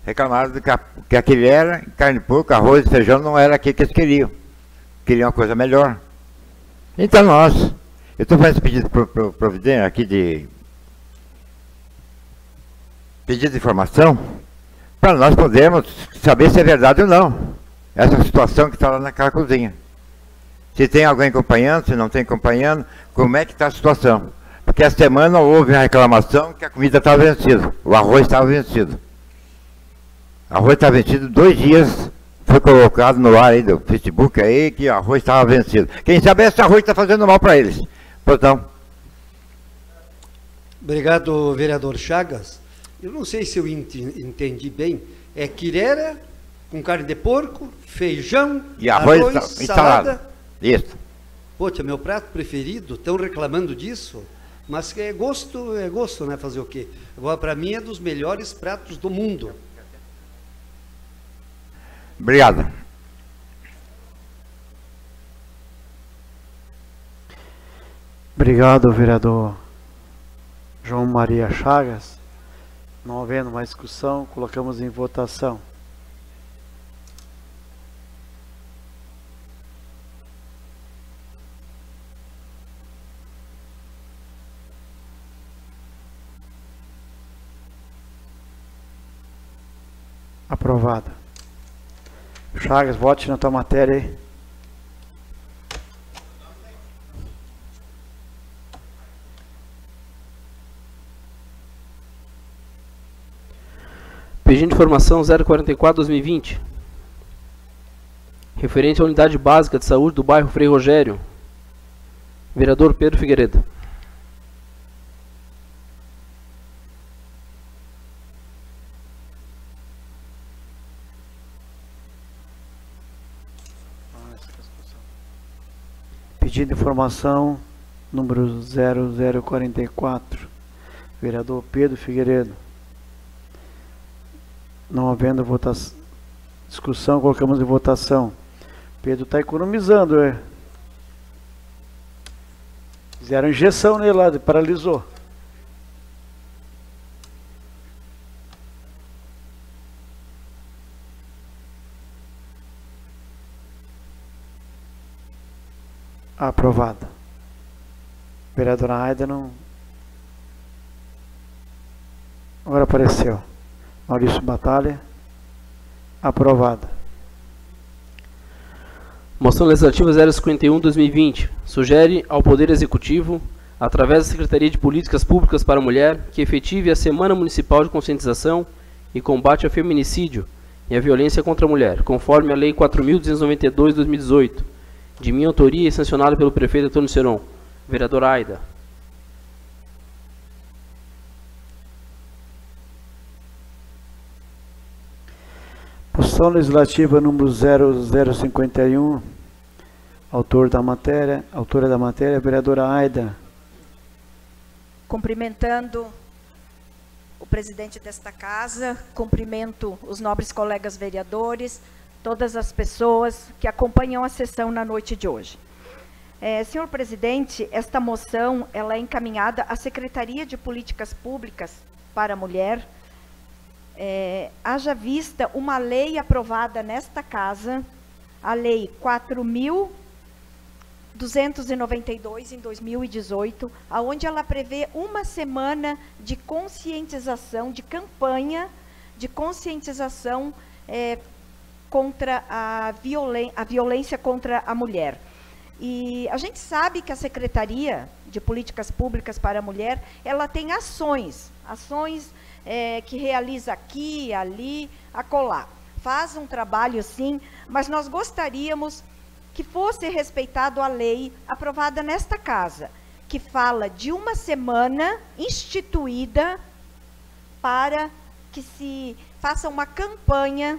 Reclamaram que, a, que aquele era carne de porco, arroz e feijão não era aquilo que eles queriam. Queriam uma coisa melhor. Então nós, eu estou fazendo pedido pro, providência aqui de pedido de informação para nós podermos saber se é verdade ou não. Essa situação que está lá naquela cozinha. Se tem alguém acompanhando, se não tem acompanhando, como é que está a situação. Porque a semana houve a reclamação que a comida estava vencida, o arroz estava vencido. O arroz estava vencido dois dias, foi colocado no ar aí do Facebook aí que o arroz estava vencido. Quem sabe esse arroz está fazendo mal para eles. Pois não. Obrigado, vereador Chagas. Eu não sei se eu entendi bem. É quirera com carne de porco, feijão, e arroz, arroz salada. Isso. Poxa, meu prato preferido, estão reclamando disso? Mas é gosto, é gosto, né? Fazer o quê? Agora, para mim, é dos melhores pratos do mundo. Obrigado. Obrigado, vereador João Maria Chagas. Não havendo mais discussão, colocamos em votação. Aprovado. Chagas, vote na tua matéria aí. Pedindo informação 044-2020. Referente à unidade básica de saúde do bairro Frei Rogério. Vereador Pedro Figueiredo. Pedido de informação número 0044. Vereador Pedro Figueiredo. Não havendo votação, discussão, colocamos em votação. Pedro está economizando, é. Fizeram injeção nele lá, paralisou. Aprovada. Vereadora Aida não. Agora apareceu. Maurício Batalha. Aprovada. Moção Legislativa 051-2020 sugere ao Poder Executivo, através da Secretaria de Políticas Públicas para a Mulher, que efetive a Semana Municipal de Conscientização e Combate ao Feminicídio e à Violência contra a Mulher, conforme a Lei 4.292-2018, de minha autoria e sancionada pelo prefeito Antônio Seron. Vereador Aida. Moção legislativa número 0051. Autor da matéria, autora da matéria, vereadora Aida. Cumprimentando o presidente desta casa, cumprimento os nobres colegas vereadores, todas as pessoas que acompanham a sessão na noite de hoje. É, senhor presidente, esta moção ela é encaminhada à Secretaria de Políticas Públicas para a Mulher. É, haja vista uma lei aprovada nesta casa, a Lei 4.292, em 2018, aonde ela prevê uma semana de conscientização, de campanha de conscientização é, contra a, a violência contra a mulher. E a gente sabe que a Secretaria de Políticas Públicas para a Mulher, ela tem ações, ações é, que realiza aqui, ali, acolá. Faz um trabalho sim, mas nós gostaríamos que fosse respeitado a lei aprovada nesta casa, que fala de uma semana instituída para que se faça uma campanha,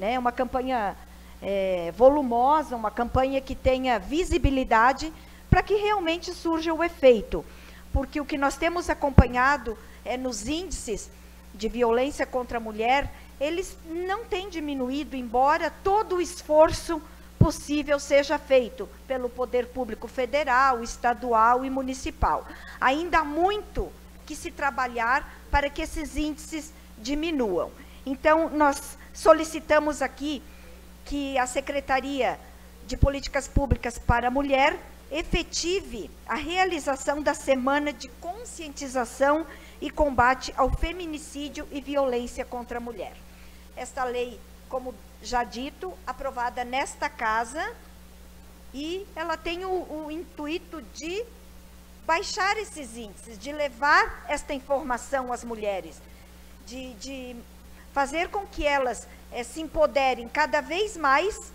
né, uma campanha é, volumosa, uma campanha que tenha visibilidade, para que realmente surja o efeito. Porque o que nós temos acompanhado é nos índices de violência contra a mulher, eles não têm diminuído, embora todo o esforço possível seja feito pelo poder público federal, estadual e municipal. Ainda há muito que se trabalhar para que esses índices diminuam. Então, nós solicitamos aqui que a Secretaria de Políticas Públicas para a Mulher efetive a realização da Semana de Conscientização e Combate ao Feminicídio e Violência contra a Mulher. Esta lei, como já dito, aprovada nesta casa, e ela tem o, o intuito de baixar esses índices, de levar esta informação às mulheres, de, de fazer com que elas é, se empoderem cada vez mais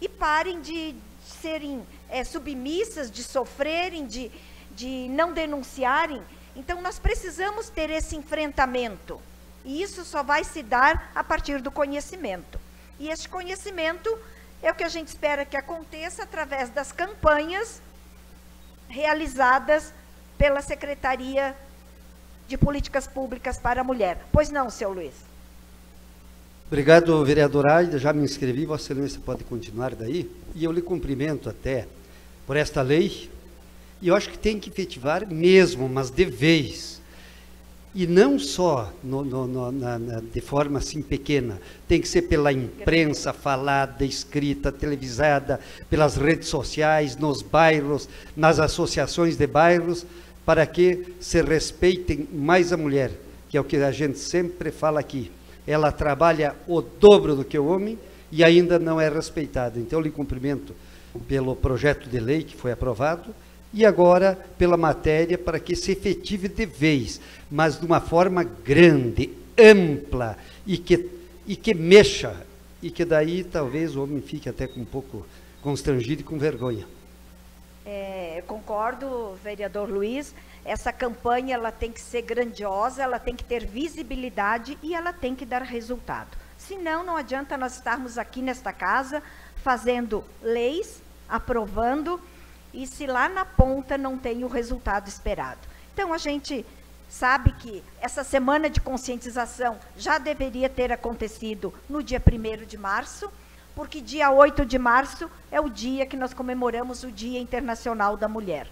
e parem de serem é, submissas, de sofrerem, de, de não denunciarem. Então, nós precisamos ter esse enfrentamento. E isso só vai se dar a partir do conhecimento. E este conhecimento é o que a gente espera que aconteça através das campanhas realizadas pela Secretaria de Políticas Públicas para a Mulher. Pois não, seu Luiz? Obrigado, vereador Aida. Já me inscrevi, Vossa Excelência pode continuar daí. E eu lhe cumprimento até por esta lei. E eu acho que tem que efetivar mesmo, mas de vez. E não só no, no, no, na, na, de forma assim pequena, tem que ser pela imprensa falada, escrita, televisada, pelas redes sociais, nos bairros, nas associações de bairros, para que se respeitem mais a mulher, que é o que a gente sempre fala aqui ela trabalha o dobro do que o homem e ainda não é respeitada. Então, eu lhe cumprimento pelo projeto de lei que foi aprovado e agora pela matéria para que se efetive de vez, mas de uma forma grande, ampla e que, e que mexa, e que daí talvez o homem fique até com um pouco constrangido e com vergonha. É, concordo, vereador Luiz essa campanha ela tem que ser grandiosa, ela tem que ter visibilidade e ela tem que dar resultado. Senão, não adianta nós estarmos aqui nesta casa fazendo leis, aprovando e se lá na ponta não tem o resultado esperado. Então a gente sabe que essa semana de conscientização já deveria ter acontecido no dia 1 de março, porque dia 8 de março é o dia que nós comemoramos o Dia Internacional da Mulher.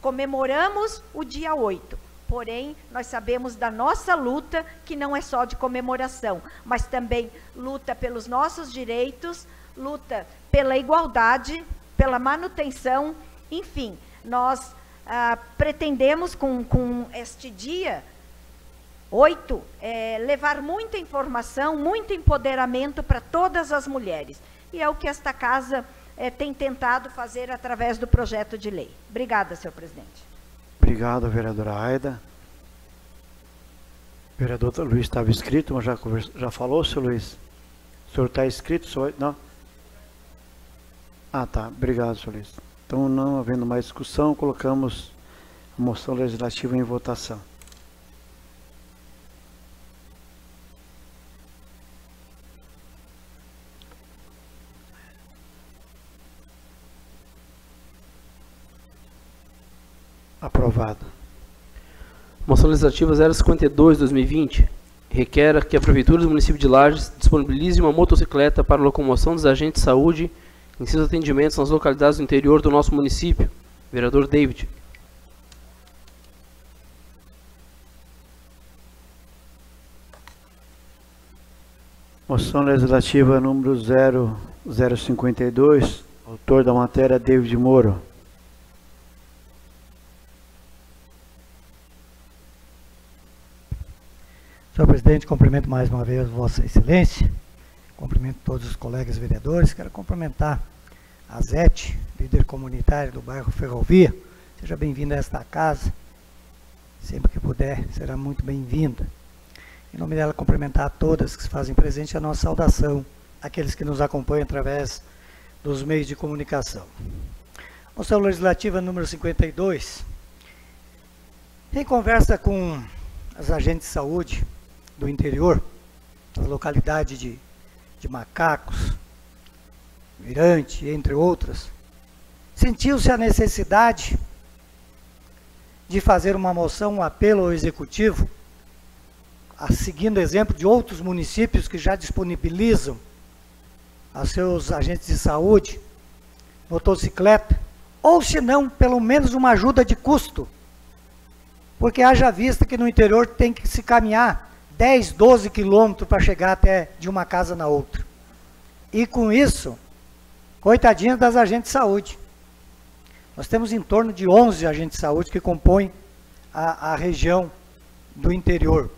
Comemoramos o dia 8, porém, nós sabemos da nossa luta, que não é só de comemoração, mas também luta pelos nossos direitos, luta pela igualdade, pela manutenção, enfim, nós ah, pretendemos com, com este dia Oito, é, levar muita informação, muito empoderamento para todas as mulheres. E é o que esta casa é, tem tentado fazer através do projeto de lei. Obrigada, senhor presidente. Obrigado, vereadora Aida. Vereador Luiz estava inscrito, mas já, já falou, senhor Luiz? O senhor está inscrito? Senhor, não? Ah, tá. Obrigado, senhor Luiz. Então, não havendo mais discussão, colocamos a moção legislativa em votação. Aprovado. Moção legislativa 052-2020 requer que a Prefeitura do município de Lages disponibilize uma motocicleta para locomoção dos agentes de saúde em seus atendimentos nas localidades do interior do nosso município. Vereador David. Moção legislativa número 0052, autor da matéria David Moro. Senhor presidente, cumprimento mais uma vez Vossa Excelência, cumprimento todos os colegas vereadores, quero cumprimentar a Zete, líder comunitário do bairro Ferrovia. Seja bem-vinda a esta casa, sempre que puder, será muito bem-vinda. Em nome dela, cumprimentar a todas que se fazem presente a nossa saudação, aqueles que nos acompanham através dos meios de comunicação. Moção legislativa número 52. Em conversa com as agentes de saúde, do interior, da localidade de, de Macacos, Mirante, entre outras, sentiu-se a necessidade de fazer uma moção, um apelo ao executivo, a, seguindo o exemplo de outros municípios que já disponibilizam a seus agentes de saúde motocicleta, ou se não, pelo menos uma ajuda de custo, porque haja vista que no interior tem que se caminhar 10, 12 quilômetros para chegar até de uma casa na outra. E com isso, coitadinhas das agentes de saúde. Nós temos em torno de 11 agentes de saúde que compõem a, a região do interior.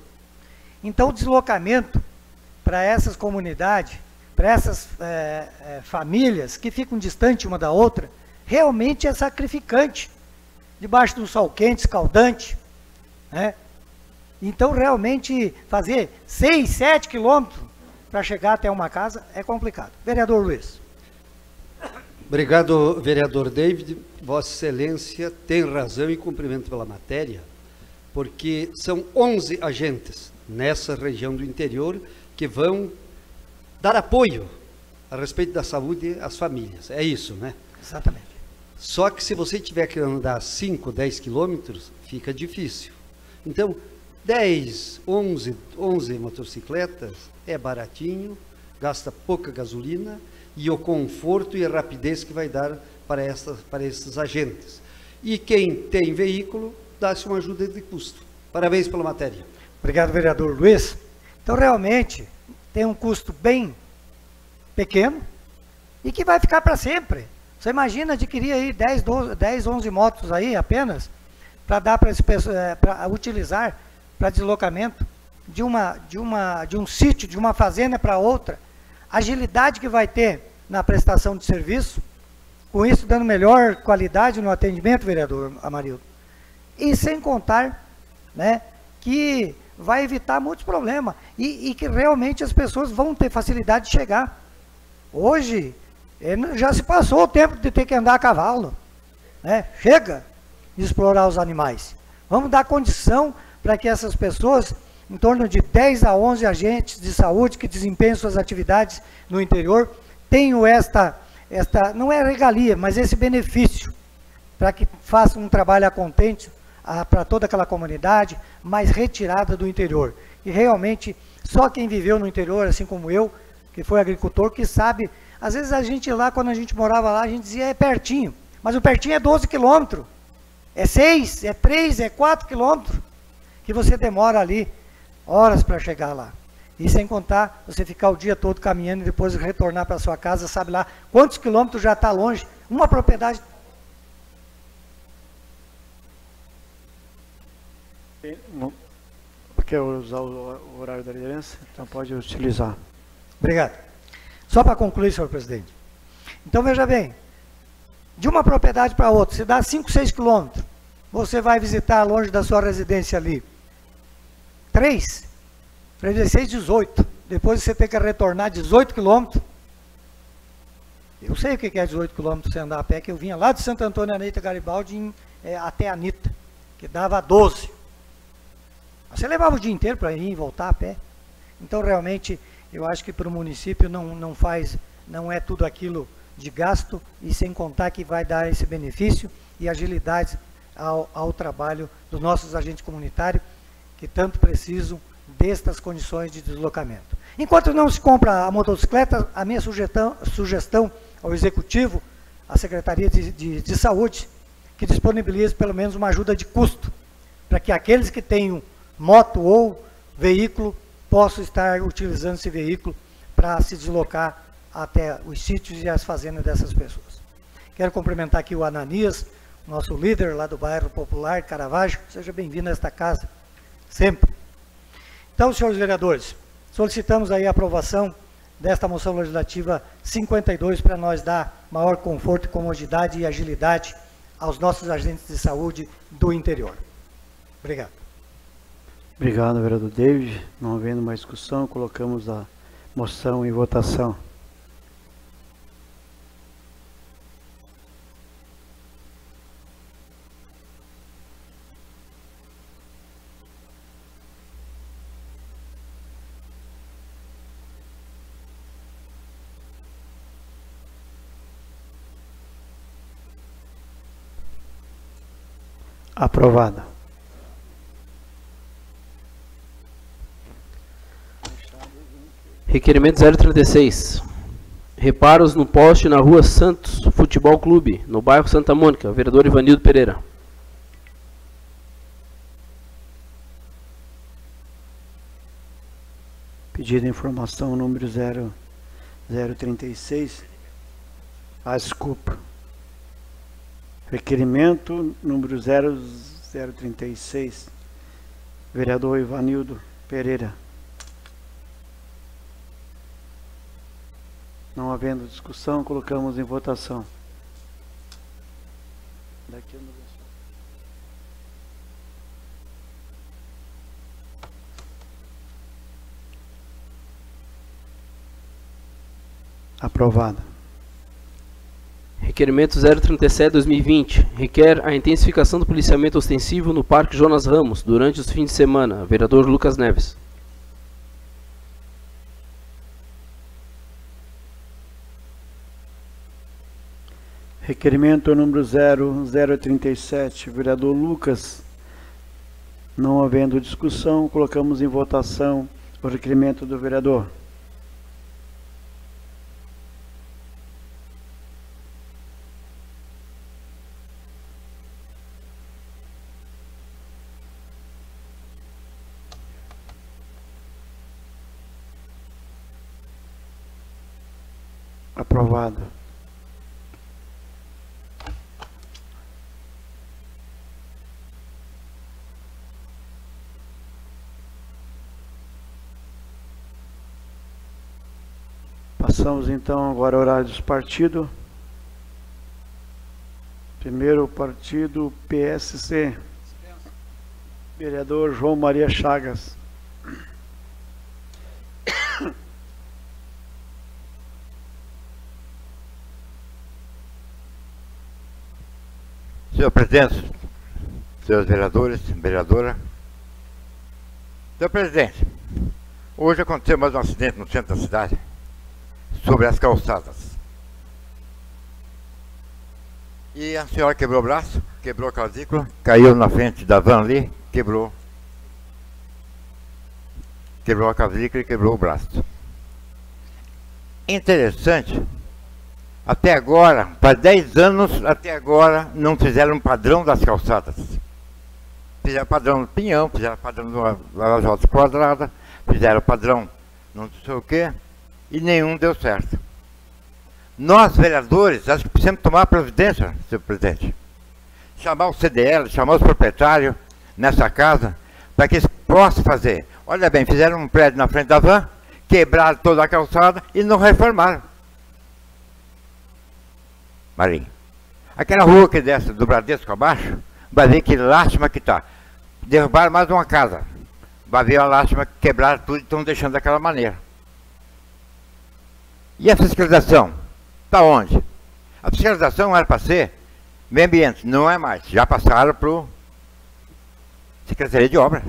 Então, o deslocamento para essas comunidades, para essas é, é, famílias que ficam distantes uma da outra, realmente é sacrificante. Debaixo de um sol quente, escaldante, né? Então, realmente, fazer 6, 7 quilômetros para chegar até uma casa é complicado. Vereador Luiz. Obrigado, vereador David. Vossa Excelência tem razão e cumprimento pela matéria, porque são 11 agentes nessa região do interior que vão dar apoio a respeito da saúde às famílias. É isso, né? Exatamente. Só que se você tiver que andar 5, 10 quilômetros, fica difícil. Então, 10, 11, 11 motocicletas é baratinho, gasta pouca gasolina e o conforto e a rapidez que vai dar para, esta, para esses agentes. E quem tem veículo, dá-se uma ajuda de custo. Parabéns pela matéria. Obrigado, vereador Luiz. Então, realmente, tem um custo bem pequeno e que vai ficar para sempre. Você imagina adquirir aí 10, 12, 10 11 motos aí apenas para dar para é, utilizar para deslocamento de, uma, de, uma, de um sítio, de uma fazenda para outra, agilidade que vai ter na prestação de serviço, com isso dando melhor qualidade no atendimento, vereador Amarildo. E sem contar né, que vai evitar muitos problemas e, e que realmente as pessoas vão ter facilidade de chegar. Hoje, eh, já se passou o tempo de ter que andar a cavalo. Né? Chega de explorar os animais. Vamos dar condição para que essas pessoas, em torno de 10 a 11 agentes de saúde que desempenham suas atividades no interior, tenham esta, esta, não é regalia, mas esse benefício, para que faça um trabalho a contente para toda aquela comunidade, mais retirada do interior. E realmente, só quem viveu no interior, assim como eu, que foi agricultor, que sabe, às vezes a gente lá, quando a gente morava lá, a gente dizia, é pertinho, mas o pertinho é 12 quilômetros, é 6, é 3, é 4 quilômetros, que você demora ali horas para chegar lá. E sem contar você ficar o dia todo caminhando e depois retornar para sua casa, sabe lá quantos quilômetros já está longe. Uma propriedade. Quer usar o horário da liderança? Então pode utilizar. Obrigado. Só para concluir, senhor presidente. Então veja bem, de uma propriedade para outra, se dá 5, 6 quilômetros, você vai visitar longe da sua residência ali. 3, 16, 18. Depois você tem que retornar 18 quilômetros. Eu sei o que é 18 quilômetros sem andar a pé, que eu vinha lá de Santo Antônio Anitta Garibaldi em, é, até Anitta, que dava 12. Você levava o dia inteiro para ir e voltar a pé. Então, realmente, eu acho que para o município não, não faz, não é tudo aquilo de gasto, e sem contar que vai dar esse benefício e agilidade ao, ao trabalho dos nossos agentes comunitários, que tanto precisam destas condições de deslocamento. Enquanto não se compra a motocicleta, a minha sugestão, sugestão ao Executivo, à Secretaria de, de, de Saúde, que disponibilize pelo menos uma ajuda de custo, para que aqueles que tenham moto ou veículo possam estar utilizando esse veículo para se deslocar até os sítios e as fazendas dessas pessoas. Quero cumprimentar aqui o Ananias, nosso líder lá do bairro Popular, Caravaggio. Seja bem-vindo a esta casa, sempre. Então, senhores vereadores, solicitamos aí a aprovação desta moção legislativa 52 para nós dar maior conforto, comodidade e agilidade aos nossos agentes de saúde do interior. Obrigado. Obrigado, vereador David. Não havendo mais discussão, colocamos a moção em votação. Aprovada. Requerimento 036. Reparos no poste na rua Santos Futebol Clube, no bairro Santa Mônica. Vereador Ivanildo Pereira. Pedido de informação número 0, 036. Ah, desculpa. Requerimento número 0036, vereador Ivanildo Pereira. Não havendo discussão, colocamos em votação. Daqui eu Aprovada. Requerimento 037-2020 requer a intensificação do policiamento ostensivo no Parque Jonas Ramos durante os fins de semana. Vereador Lucas Neves. Requerimento número 0037, vereador Lucas. Não havendo discussão, colocamos em votação o requerimento do vereador. Aprovado. Passamos então agora ao horário dos partidos. Primeiro partido PSC. Vereador João Maria Chagas. Senhor presidente, senhores vereadores, vereadora. Senhor presidente, hoje aconteceu mais um acidente no centro da cidade, sobre as calçadas. E a senhora quebrou o braço, quebrou a clavícula, caiu na frente da van ali, quebrou. Quebrou a clavícula e quebrou o braço. Interessante, até agora, para 10 anos, até agora, não fizeram padrão das calçadas. Fizeram padrão do pinhão, fizeram padrão da lajota quadrada, fizeram padrão não sei o quê, e nenhum deu certo. Nós, vereadores, acho que precisamos tomar providência, senhor presidente. Chamar o CDL, chamar os proprietários nessa casa, para que eles possam fazer. Olha bem, fizeram um prédio na frente da van, quebraram toda a calçada e não reformaram. Marinho. Aquela rua que desce do Bradesco abaixo, vai ver que lástima que está. Derrubaram mais uma casa. Vai ver a lástima que quebraram tudo e estão deixando daquela maneira. E a fiscalização? Está onde? A fiscalização era para ser meio ambiente, não é mais. Já passaram para o Secretaria de Obras.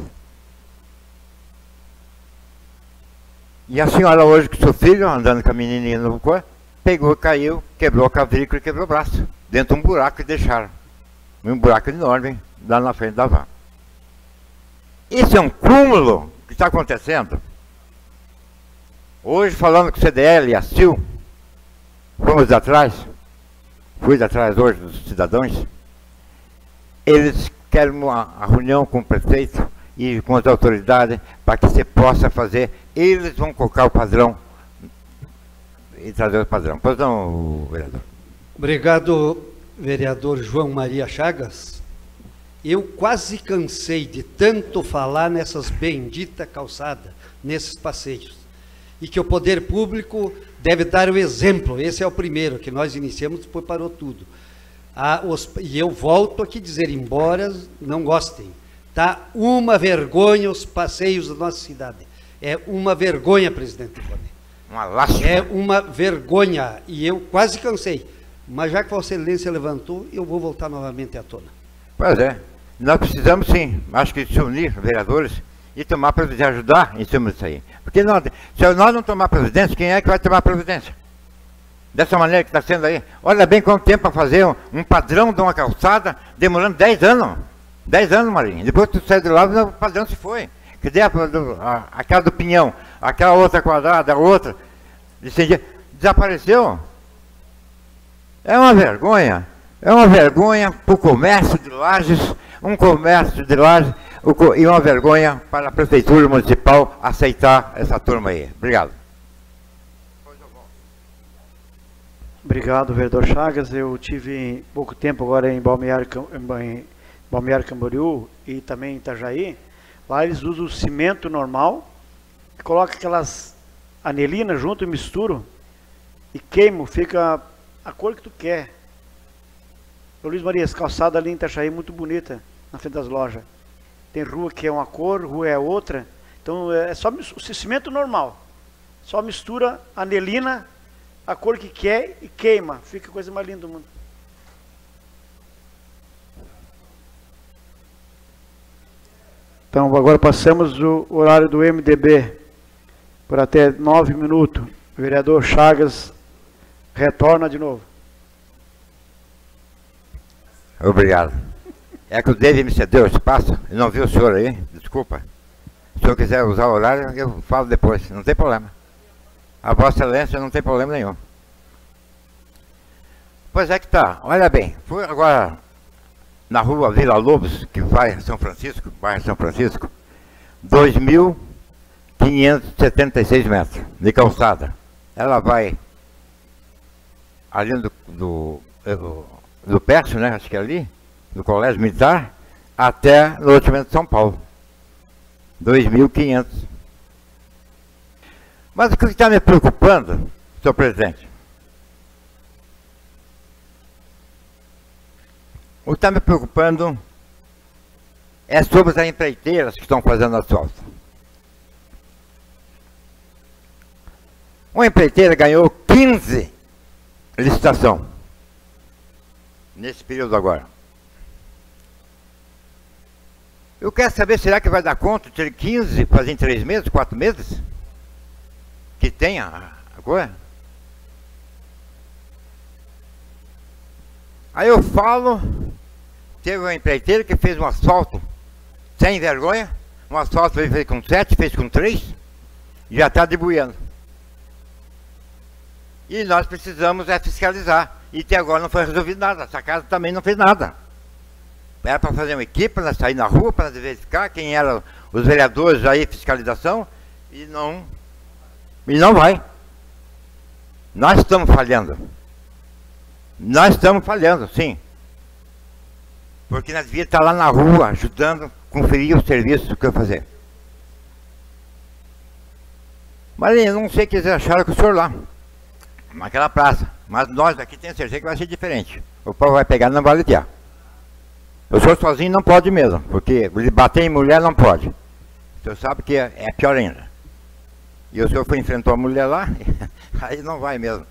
E a senhora hoje com seu filho, andando com a menininha no corpo, pegou, caiu, quebrou a clavícula e quebrou o braço. Dentro de um buraco que deixaram. Um buraco enorme lá na frente da van. Isso é um cúmulo que está acontecendo. Hoje, falando com o CDL e a CIL, fomos atrás, fui atrás hoje dos cidadãos, eles querem uma, reunião com o prefeito e com as autoridades para que se possa fazer. Eles vão colocar o padrão e trazer o padrão. Pois não, vereador. Obrigado, vereador João Maria Chagas. Eu quase cansei de tanto falar nessas benditas calçadas, nesses passeios. E que o poder público deve dar o exemplo. Esse é o primeiro que nós iniciamos, depois parou tudo. Ah, os, e eu volto aqui dizer, embora não gostem, tá uma vergonha os passeios da nossa cidade. É uma vergonha, presidente Ivone. Uma lástima. É uma vergonha. E eu quase cansei. Mas já que Vossa Excelência levantou, eu vou voltar novamente à tona. Pois é. Nós precisamos sim, acho que se unir, vereadores, e tomar providência, ajudar em cima disso aí. Porque nós, se nós não tomar providência, quem é que vai tomar providência? Dessa maneira que está sendo aí. Olha bem quanto tempo para fazer um, um, padrão de uma calçada, demorando 10 anos. 10 anos, Marinho. Depois que tu sai de lá, o padrão se foi. Que der a, aquela do pinhão, aquela outra quadrada, a outra, desapareceu. É uma vergonha. É uma vergonha para o comércio de lajes, um comércio de lajes e uma vergonha para a Prefeitura Municipal aceitar essa turma aí. Obrigado. Obrigado, vereador Chagas. Eu tive pouco tempo agora em Balneário, em Balneário Camboriú e também em Itajaí. Lá eles usam cimento normal, coloca aquelas anelinas junto e misturam e queimam, fica a cor que tu quer. Luiz Maria, essa calçada ali em Itajaí muito bonita, na frente das lojas. Tem rua que é uma cor, rua é outra. Então é só o cimento normal. Só mistura anelina, a cor que quer e queima. Fica a coisa mais linda do mundo. Então, agora passamos o horário do MDB por até nove minutos. O vereador Chagas retorna de novo. Obrigado. É que o David me cedeu o espaço, eu não vi o senhor aí, desculpa. Se senhor quiser usar o horário, eu falo depois, não tem problema. A Vossa Excelência não tem problema nenhum. Pois é que tá, olha bem, fui agora na rua Vila Lobos, que vai a São Francisco, bairro São Francisco, 2.576 metros de calçada. Ela vai ali do, do, do, do Pércio, né, acho que é ali, do Colégio Militar, até no loteamento de São Paulo. 2.500. Mas o que está me preocupando, senhor presidente, O que está me preocupando é sobre as empreiteiras que estão fazendo asfalto. Uma empreiteira ganhou 15 licitação nesse período agora. Eu quero saber, será que vai dar conta de ter 15 fazer 3 meses, 4 meses? Que tenha agora? Aí eu falo, teve um empreiteiro que fez um asfalto sem vergonha, um asfalto ele fez com sete, fez com três, já está debuiando. E nós precisamos é fiscalizar. E até agora não foi resolvido nada. Essa casa também não fez nada. Era para fazer uma equipe, para sair na rua, para verificar quem eram os vereadores aí, fiscalização, e não. E não vai. Nós estamos falhando. Nós estamos falhando, sim. Porque nós devíamos estar lá na rua, ajudando, conferir o serviço que eu fazer. Mas eu não sei o que eles acharam com o senhor lá, naquela praça. Mas nós aqui temos certeza que vai ser diferente. O povo vai pegar e não vai lidiar. O senhor sozinho não pode mesmo, porque bater em mulher não pode. O senhor sabe que é, é pior ainda. E o senhor foi enfrentou a mulher lá, <laughs> aí não vai mesmo.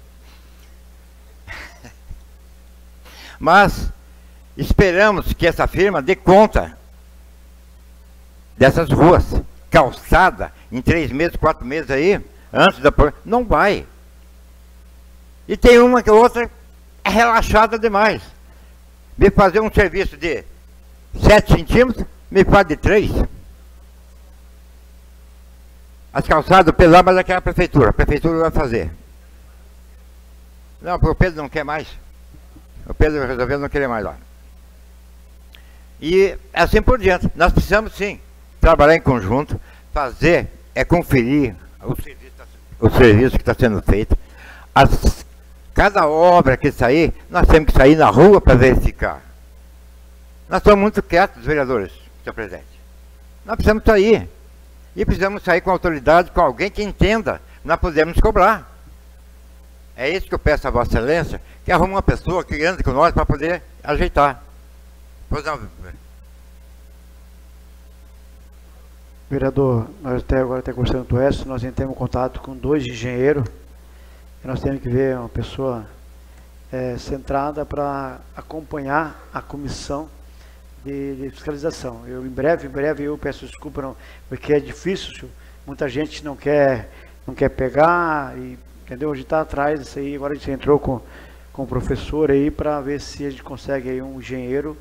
<laughs> Mas esperamos que essa firma dê conta dessas ruas, calçada, em três meses, quatro meses aí, antes da. Não vai. E tem uma que outra é relaxada demais. Me fazer um serviço de 7 centímetros, me faz de 3. As calçadas pelo mas aquela prefeitura. A prefeitura vai fazer. Não, porque o Pedro não quer mais. O Pedro resolveu não querer mais lá. E assim por diante. Nós precisamos sim trabalhar em conjunto, fazer, é conferir o serviço, o serviço que está sendo feito. As, cada obra que sair, nós temos que sair na rua para verificar. Nós estamos muito quietos, vereadores, senhor presidente. Nós precisamos sair. E precisamos sair com autoridade, com alguém que entenda. Nós podemos cobrar. É isso que eu peço a Vossa Excelência, que arrume uma pessoa que ande com nós para poder ajeitar. Pois não. Vereador, nós até agora até com o Oeste, nós temos contato com dois engenheiros. E nós temos que ver uma pessoa é, centrada para acompanhar a comissão de, de, fiscalização. Eu em breve, em breve eu peço desculpa, não, porque é difícil, muita gente não quer, não quer pegar, e, entendeu? A gente está atrás disso aí, agora a gente entrou com, com o professor aí para ver se a gente consegue aí um engenheiro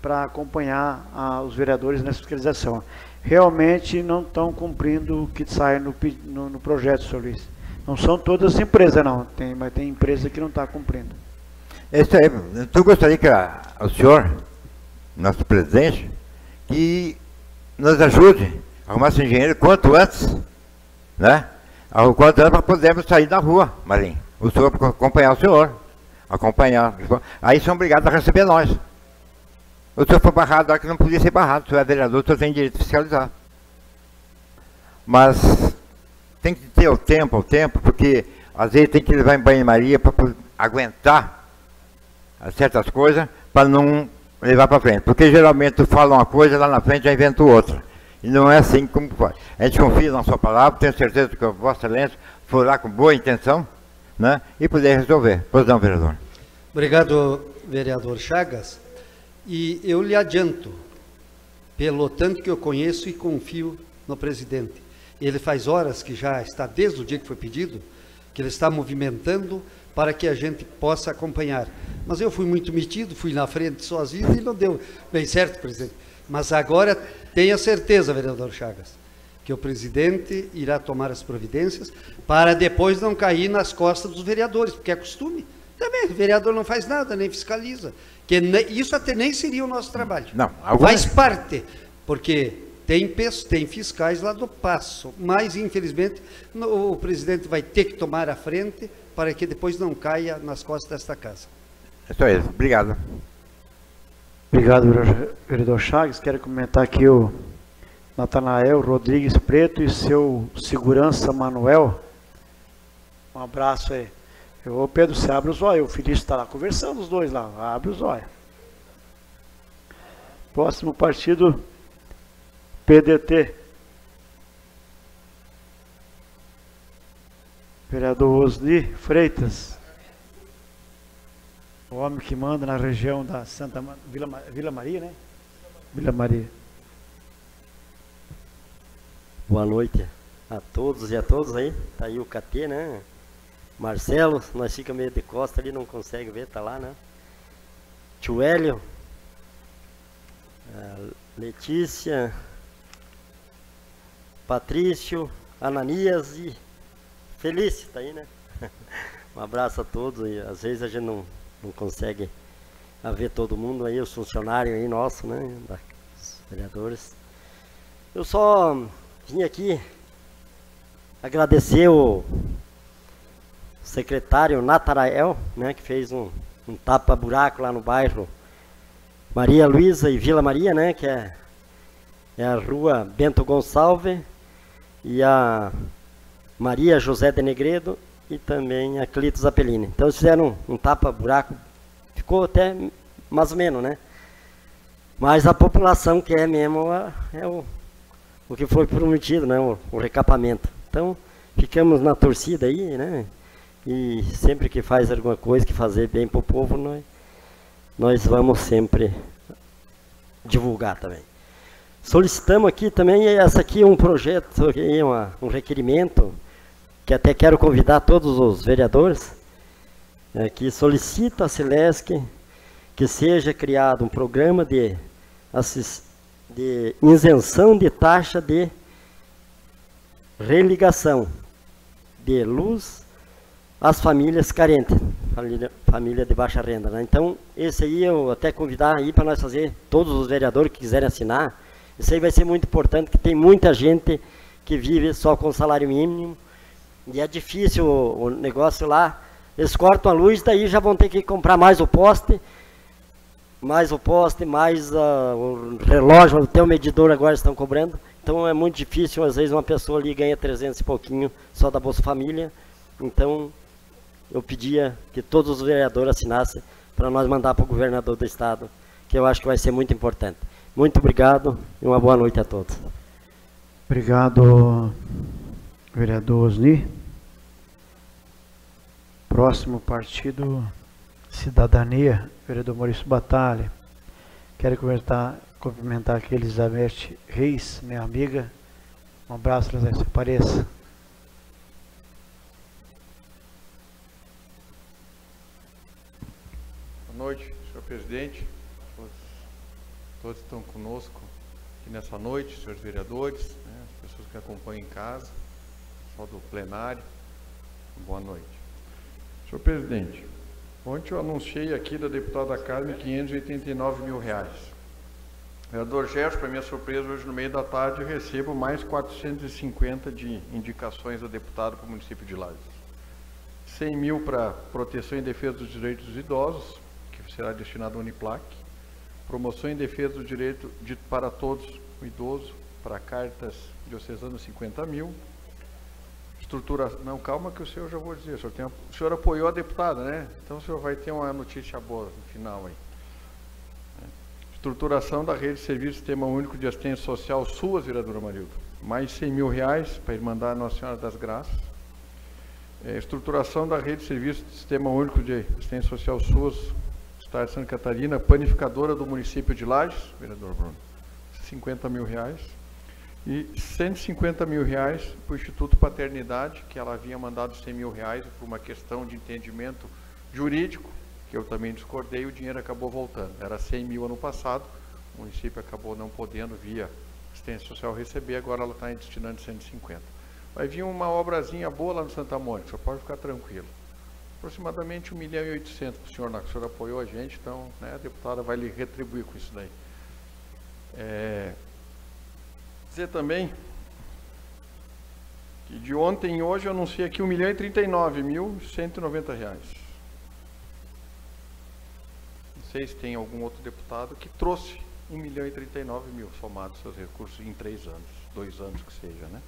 para acompanhar os vereadores nessa fiscalização. Realmente não estão cumprindo o que sai no, no, no projeto, senhor Luiz. Não são todas empresas, não, tem, mas tem empresa que não está cumprindo. Isso aí, tu gostaria que o senhor nosso presidente, que nos ajude a arrumar esse engenheiro quanto antes, né? Quanto antes para podermos sair da rua, Marinho. O senhor acompanhar o senhor. Acompanhar. Aí são obrigados a receber nós. O senhor foi barrado, que não podia ser barrado. O senhor é vereador, o senhor tem direito de fiscalizar. Mas tem que ter o tempo, o tempo, porque às vezes tem que levar em banho-maria para aguentar certas coisas, para não levar para frente. Porque geralmente tu fala uma coisa, lá na frente já inventa outra. E não é assim como faz. A gente confia na sua palavra, tenho certeza que o Vossa Excelência for lá com boa intenção né, e puder resolver. Pois não, vereador. Obrigado, vereador Chagas. E eu lhe adianto, pelo tanto que eu conheço e confio no presidente. Ele faz horas que já está, desde o dia que foi pedido, que ele está movimentando para que a gente possa acompanhar. Mas eu fui muito metido, fui na frente sozinho e não deu bem certo, presidente. Mas agora tenha certeza, vereador Chagas, que o presidente irá tomar as providências para depois não cair nas costas dos vereadores, porque é costume. Também, o vereador não faz nada, nem fiscaliza. Que isso até nem seria o nosso trabalho. Não, alguma... Faz parte, porque tem, tem fiscais lá do passo, mas infelizmente o presidente vai ter que tomar a frente para que depois não caia nas costas desta casa. Isso aí, obrigado. Obrigado, vereador Chagas. Quero comentar aqui o Natanael Rodrigues Preto e seu segurança Manuel. Um abraço aí. Ô Pedro, você abre os olhos. O Feliz está lá conversando, os dois lá. Abre os olhos. Próximo partido, PDT. Vereador Osli Freitas. O homem que manda na região da Santa Vila, Vila Maria, né? Vila Maria. Boa noite a todos e a todos aí. Tá aí o KT, né? Marcelo, nós fica meio de costa ali, não consegue ver, tá lá, né? tio Hélio, Letícia, Patrício, Ananias e Felício, tá aí, né? <laughs> Um abraço a todos e às vezes a gente não, não consegue ver todo mundo aí, os funcionários aí nossos, né? Os vereadores. Eu só vim aqui agradecer o secretário Natarael, né, que fez um, um tapa-buraco lá no bairro Maria Luísa e Vila Maria, né, que é, é a rua Bento Gonçalves e a Maria José de Negredo e também a Clitos Apelini. Então eles fizeram um, um tapa-buraco, ficou até mais ou menos, né? Mas a população quer mesmo é o, o que foi prometido, né? O, o recapamento. Então ficamos na torcida aí, né? E sempre que faz alguma coisa que fazer bem para o povo, nós, nós vamos sempre divulgar também. Solicitamos aqui também, essa aqui é um projeto, é uma, um requerimento que até quero convidar todos os vereadores, é, que solicita a Celesc que seja criado um programa de, de isenção de taxa de religação de luz às famílias carentes, família, família de baixa renda. Né? Então, esse aí eu até convidar aí para nós fazer, todos os vereadores que quiserem assinar, isso aí vai ser muito importante, que tem muita gente que vive só com salário mínimo, e é difícil o, o negócio lá. Eles cortam a luz, daí já vão ter que comprar mais o poste, mais o poste, mais uh, o relógio, até o medidor agora estão cobrando. Então é muito difícil, às vezes uma pessoa ali ganha 300 e pouquinho só da Bolsa Família. Então eu pedia que todos os vereadores assinassem para nós mandar para o governador do estado, que eu acho que vai ser muito importante. Muito obrigado e uma boa noite a todos. Obrigado, vereador Osni. Próximo partido, Cidadania, vereador Maurício Batalha. Quero comentar, cumprimentar aqui Elizabeth Reis, minha amiga. Um abraço, Elizabeth, apareça. Boa noite, senhor presidente. Todos, todos estão conosco aqui nessa noite, senhores vereadores, né, as pessoas que acompanham em casa, pessoal do plenário. Boa noite. Senhor presidente, ontem eu anunciei aqui da deputada Carmen 589 mil reais. Vereador Gerson, para minha surpresa, hoje no meio da tarde eu recebo mais 450 de indicações da deputada para o município de Lages. 100 mil para proteção e defesa dos direitos dos idosos, que será destinado ao Uniplac. Promoção em defesa do direito de, para todos o idoso, para cartas diocesanas 50 mil. Estrutura, não, calma que o senhor já vou dizer, o senhor, tem, o senhor apoiou a deputada, né? Então o senhor vai ter uma notícia boa no final aí. Estruturação da rede de serviço Sistema Único de Assistência Social, suas, vereadora Marildo. Mais 100 mil reais para Irmandade Nossa Senhora das Graças. É, estruturação da rede de serviço Sistema Único de Assistência Social, suas, Estado de Santa Catarina, panificadora do município de Lages, vereador Bruno, 50 mil reais. E 150 mil reais para o Instituto Paternidade, que ela havia mandado 100 mil reais por uma questão de entendimento jurídico, que eu também discordei, o dinheiro acabou voltando. Era 100 mil ano passado, o município acabou não podendo, via assistência social, receber, agora ela está destinando 150. Vai vir uma obrazinha boa lá no Santa Mônica, só pode ficar tranquilo aproximadamente 1 milhão e 800 para o senhor, que o senhor apoiou a gente, então né, a deputada vai lhe retribuir com isso daí. É, dizer também que de ontem e hoje eu anunciei aqui 1 milhão e 39 mil 190 reais. Não sei se tem algum outro deputado que trouxe 1 milhão e 39 mil somados seus recursos em três anos, dois anos que seja, né?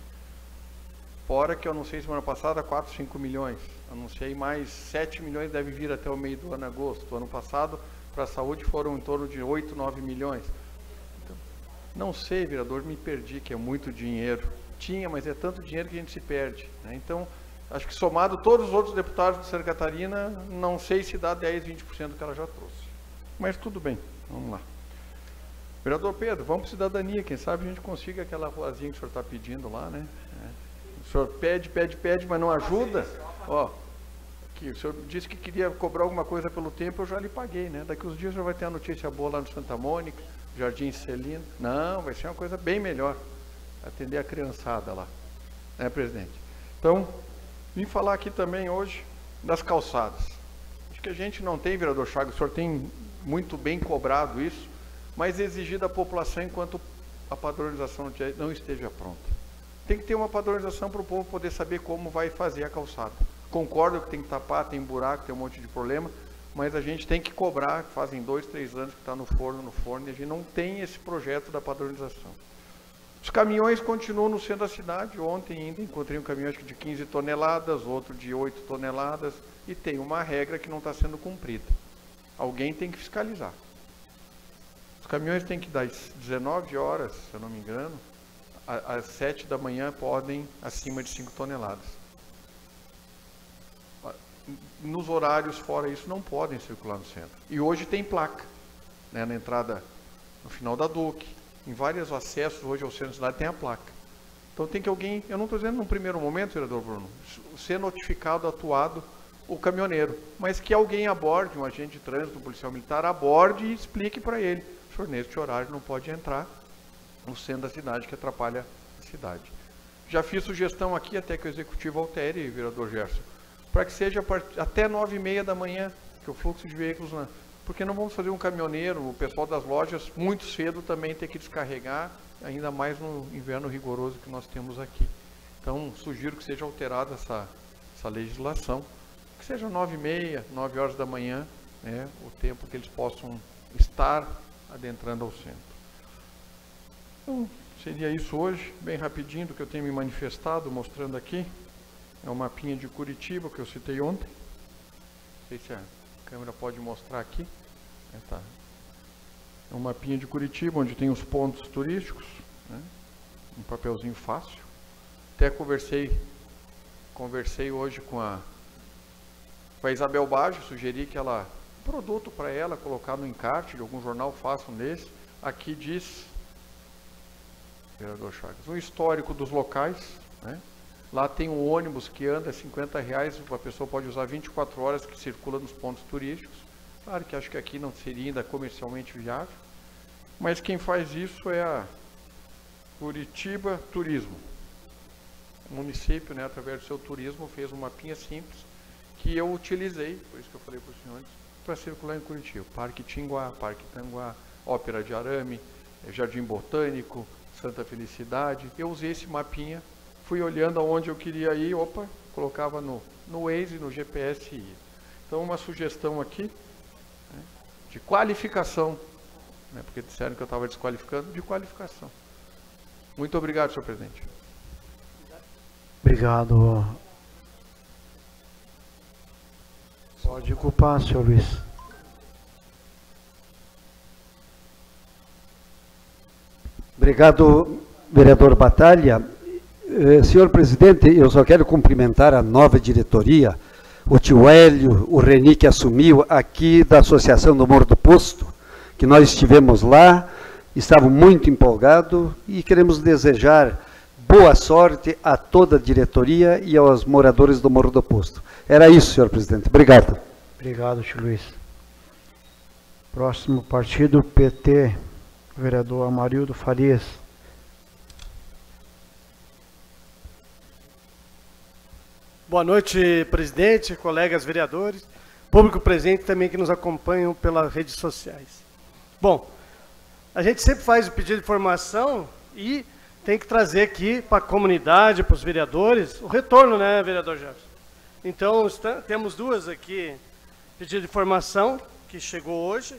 Fora que eu anunciei semana passada 4, 5 milhões. Anunciei mais 7 milhões, deve vir até o meio do ano, agosto. Ano passado, para a saúde, foram em torno de 8, 9 milhões. Não sei, vereador, me perdi, que é muito dinheiro. Tinha, mas é tanto dinheiro que a gente se perde. Né? Então, acho que somado todos os outros deputados de Santa Catarina, não sei se dá 10, 20% do que ela já trouxe. Mas tudo bem, vamos lá. Vereador Pedro, vamos para cidadania, quem sabe a gente consiga aquela ruazinha que o senhor está pedindo lá, né? O senhor pede, pede, pede, mas não ajuda. Ó, que o senhor disse que queria cobrar alguma coisa pelo tempo, eu já lhe paguei, né? Daqui uns dias já vai ter a notícia boa lá no Santa Mônica, Jardim Celino. Não, vai ser uma coisa bem melhor. Atender a criançada lá. Né, presidente? Então, vim falar aqui também hoje das calçadas. Acho que a gente não tem, vereador Chagas, o senhor tem muito bem cobrado isso, mas exigir da população enquanto a padronização não esteja pronta. Tem que ter uma padronização para o povo poder saber como vai fazer a calçada. Concordo que tem que tapar, tem buraco, tem um monte de problema, mas a gente tem que cobrar, fazem dois, três anos que está no forno, no forno, e a gente não tem esse projeto da padronização. Os caminhões continuam no centro da cidade. Ontem ainda encontrei um caminhão acho de 15 toneladas, outro de 8 toneladas, e tem uma regra que não está sendo cumprida. Alguém tem que fiscalizar. Os caminhões têm que dar 19 horas, se eu não me engano, às 7 da manhã podem acima de 5 toneladas. Nos horários fora isso não podem circular no centro. E hoje tem placa, né, na entrada, no final da Duque, em vários acessos hoje ao centro da cidade tem a placa. Então tem que alguém, eu não estou dizendo num primeiro momento, vereador Bruno, ser notificado, atuado o caminhoneiro, mas que alguém aborde, um agente de trânsito, um policial militar, aborde e explique para ele, senhor, neste horário não pode entrar no centro da cidade, que atrapalha a cidade. Já fiz sugestão aqui, até que o executivo altere, vereador Gerson, para que seja até nove e meia da manhã, que o fluxo de veículos... Na, porque não vamos fazer um caminhoneiro, o pessoal das lojas, muito cedo também ter que descarregar, ainda mais no inverno rigoroso que nós temos aqui. Então, sugiro que seja alterada essa, essa legislação, que seja nove e meia, nove horas da manhã, né, o tempo que eles possam estar adentrando ao centro. Então, seria isso hoje, bem rapidinho do que eu tenho me manifestado, mostrando aqui. É um mapinha de Curitiba que eu citei ontem. Não sei se a câmera pode mostrar aqui. É, tá. é um mapinha de Curitiba, onde tem os pontos turísticos. Né? Um papelzinho fácil. Até conversei, conversei hoje com a, com a Isabel Baggio, sugeri que ela, produto para ela, colocar no encarte de algum jornal, faça um desse. Aqui diz vereador Chagas. Um histórico dos locais, né? Lá tem um ônibus que anda 50 reais, a pessoa pode usar 24 horas que circula nos pontos turísticos. Claro que acho que aqui não seria ainda comercialmente viável, mas quem faz isso é a Curitiba Turismo. O município, né, através do seu turismo, fez uma mapinha simples que eu utilizei, por isso que eu falei para os senhores, para circular em Curitiba. Parque Tinguá, Parque Tanguá, Ópera de Arame, Jardim Botânico, Santa Felicidade. Eu usei esse mapinha, fui olhando aonde eu queria ir, opa, colocava no, no Waze, no GPS e ia. Então, uma sugestão aqui né, de qualificação, né, porque disseram que eu estava desqualificando, de qualificação. Muito obrigado, senhor presidente. Obrigado. Pode ocupar, senhor Luiz. Obrigado, vereador Batalha. Eh, senhor presidente, eu só quero cumprimentar a nova diretoria, o tio Hélio, o Reni que assumiu aqui da Associação do Morro do Posto, que nós estivemos lá, estavam muito empolgados e queremos desejar boa sorte a toda a diretoria e aos moradores do Morro do Posto. Era isso, senhor presidente. Obrigado. Obrigado, tio Luiz. Próximo partido, PT vereador Amarildo Farias. Boa noite, presidente, colegas vereadores, público presente também que nos acompanham pelas redes sociais. Bom, a gente sempre faz o pedido de informação e tem que trazer aqui para a comunidade, para os vereadores, o retorno, né, vereador Jefferson? Então, temos duas aqui, pedido de informação, que chegou hoje.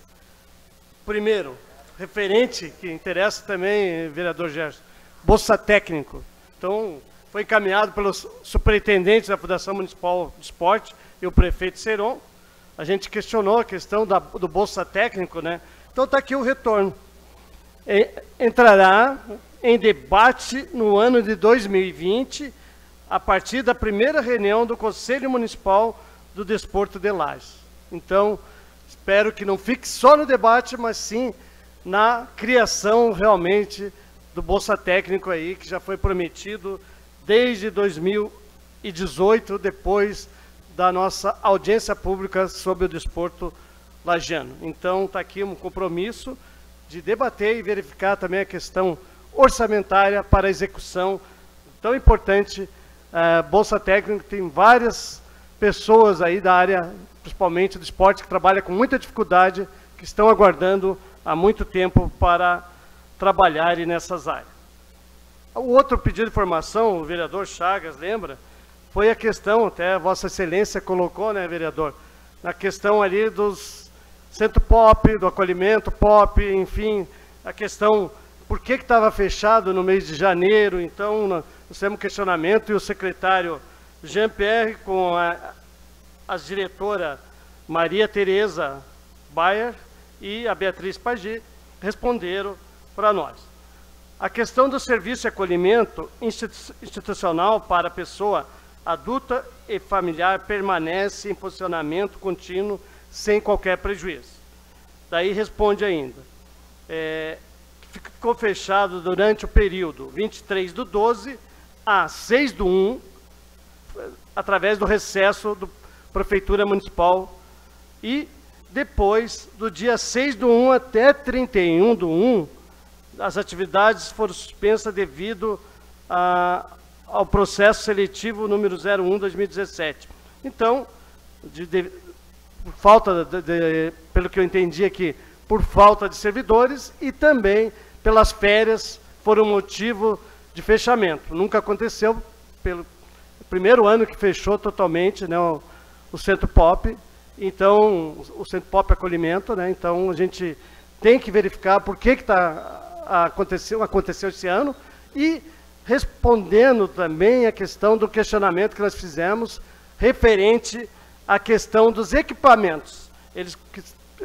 Primeiro, referente, que interessa também, vereador Gerson, Bolsa Técnico. Então, foi encaminhado pelos superintendentes da Fundação Municipal de Esporte e o prefeito Seron. A gente questionou a questão da, do Bolsa Técnico, né? Então, está aqui o retorno. Entrará em debate no ano de 2020, a partir da primeira reunião do Conselho Municipal do Desporto de Lages. Então, espero que não fique só no debate, mas sim na criação realmente do Bolsa Técnico aí, que já foi prometido desde 2018, depois da nossa audiência pública sobre o desporto lagiano. Então, está aqui um compromisso de debater e verificar também a questão orçamentária para a execução tão importante. Uh, Bolsa Técnica tem várias pessoas aí da área, principalmente do esporte, que trabalham com muita dificuldade, que estão aguardando há muito tempo para trabalharem nessas áreas. O outro pedido de informação, o vereador Chagas lembra, foi a questão, até Vossa Excelência colocou, né, vereador, na questão ali dos centro pop, do acolhimento pop, enfim, a questão por que estava fechado no mês de janeiro, então nós temos questionamento e o secretário Jean-Pierre com a, a diretora Maria Tereza Bayer e a Beatriz Pagi responderam para nós. A questão do serviço de acolhimento institucional para a pessoa adulta e familiar permanece em funcionamento contínuo sem qualquer prejuízo. Daí responde ainda. É, ficou fechado durante o período 23 do 12 a 6 do 1, através do recesso da Prefeitura Municipal e depois, do dia 6 do 1 até 31 do 1, as atividades foram suspensas devido a, ao processo seletivo número 01-2017. Então, de, de, por falta, de, pelo que eu entendi aqui, por falta de servidores e também pelas férias foram motivo de fechamento. Nunca aconteceu pelo primeiro ano que fechou totalmente né, o, o Centro Pop, então o Centro Pop Acolhimento, né, então a gente tem que verificar por que, que tá, aconteceu, aconteceu esse ano e respondendo também a questão do questionamento que nós fizemos referente à questão dos equipamentos. Eles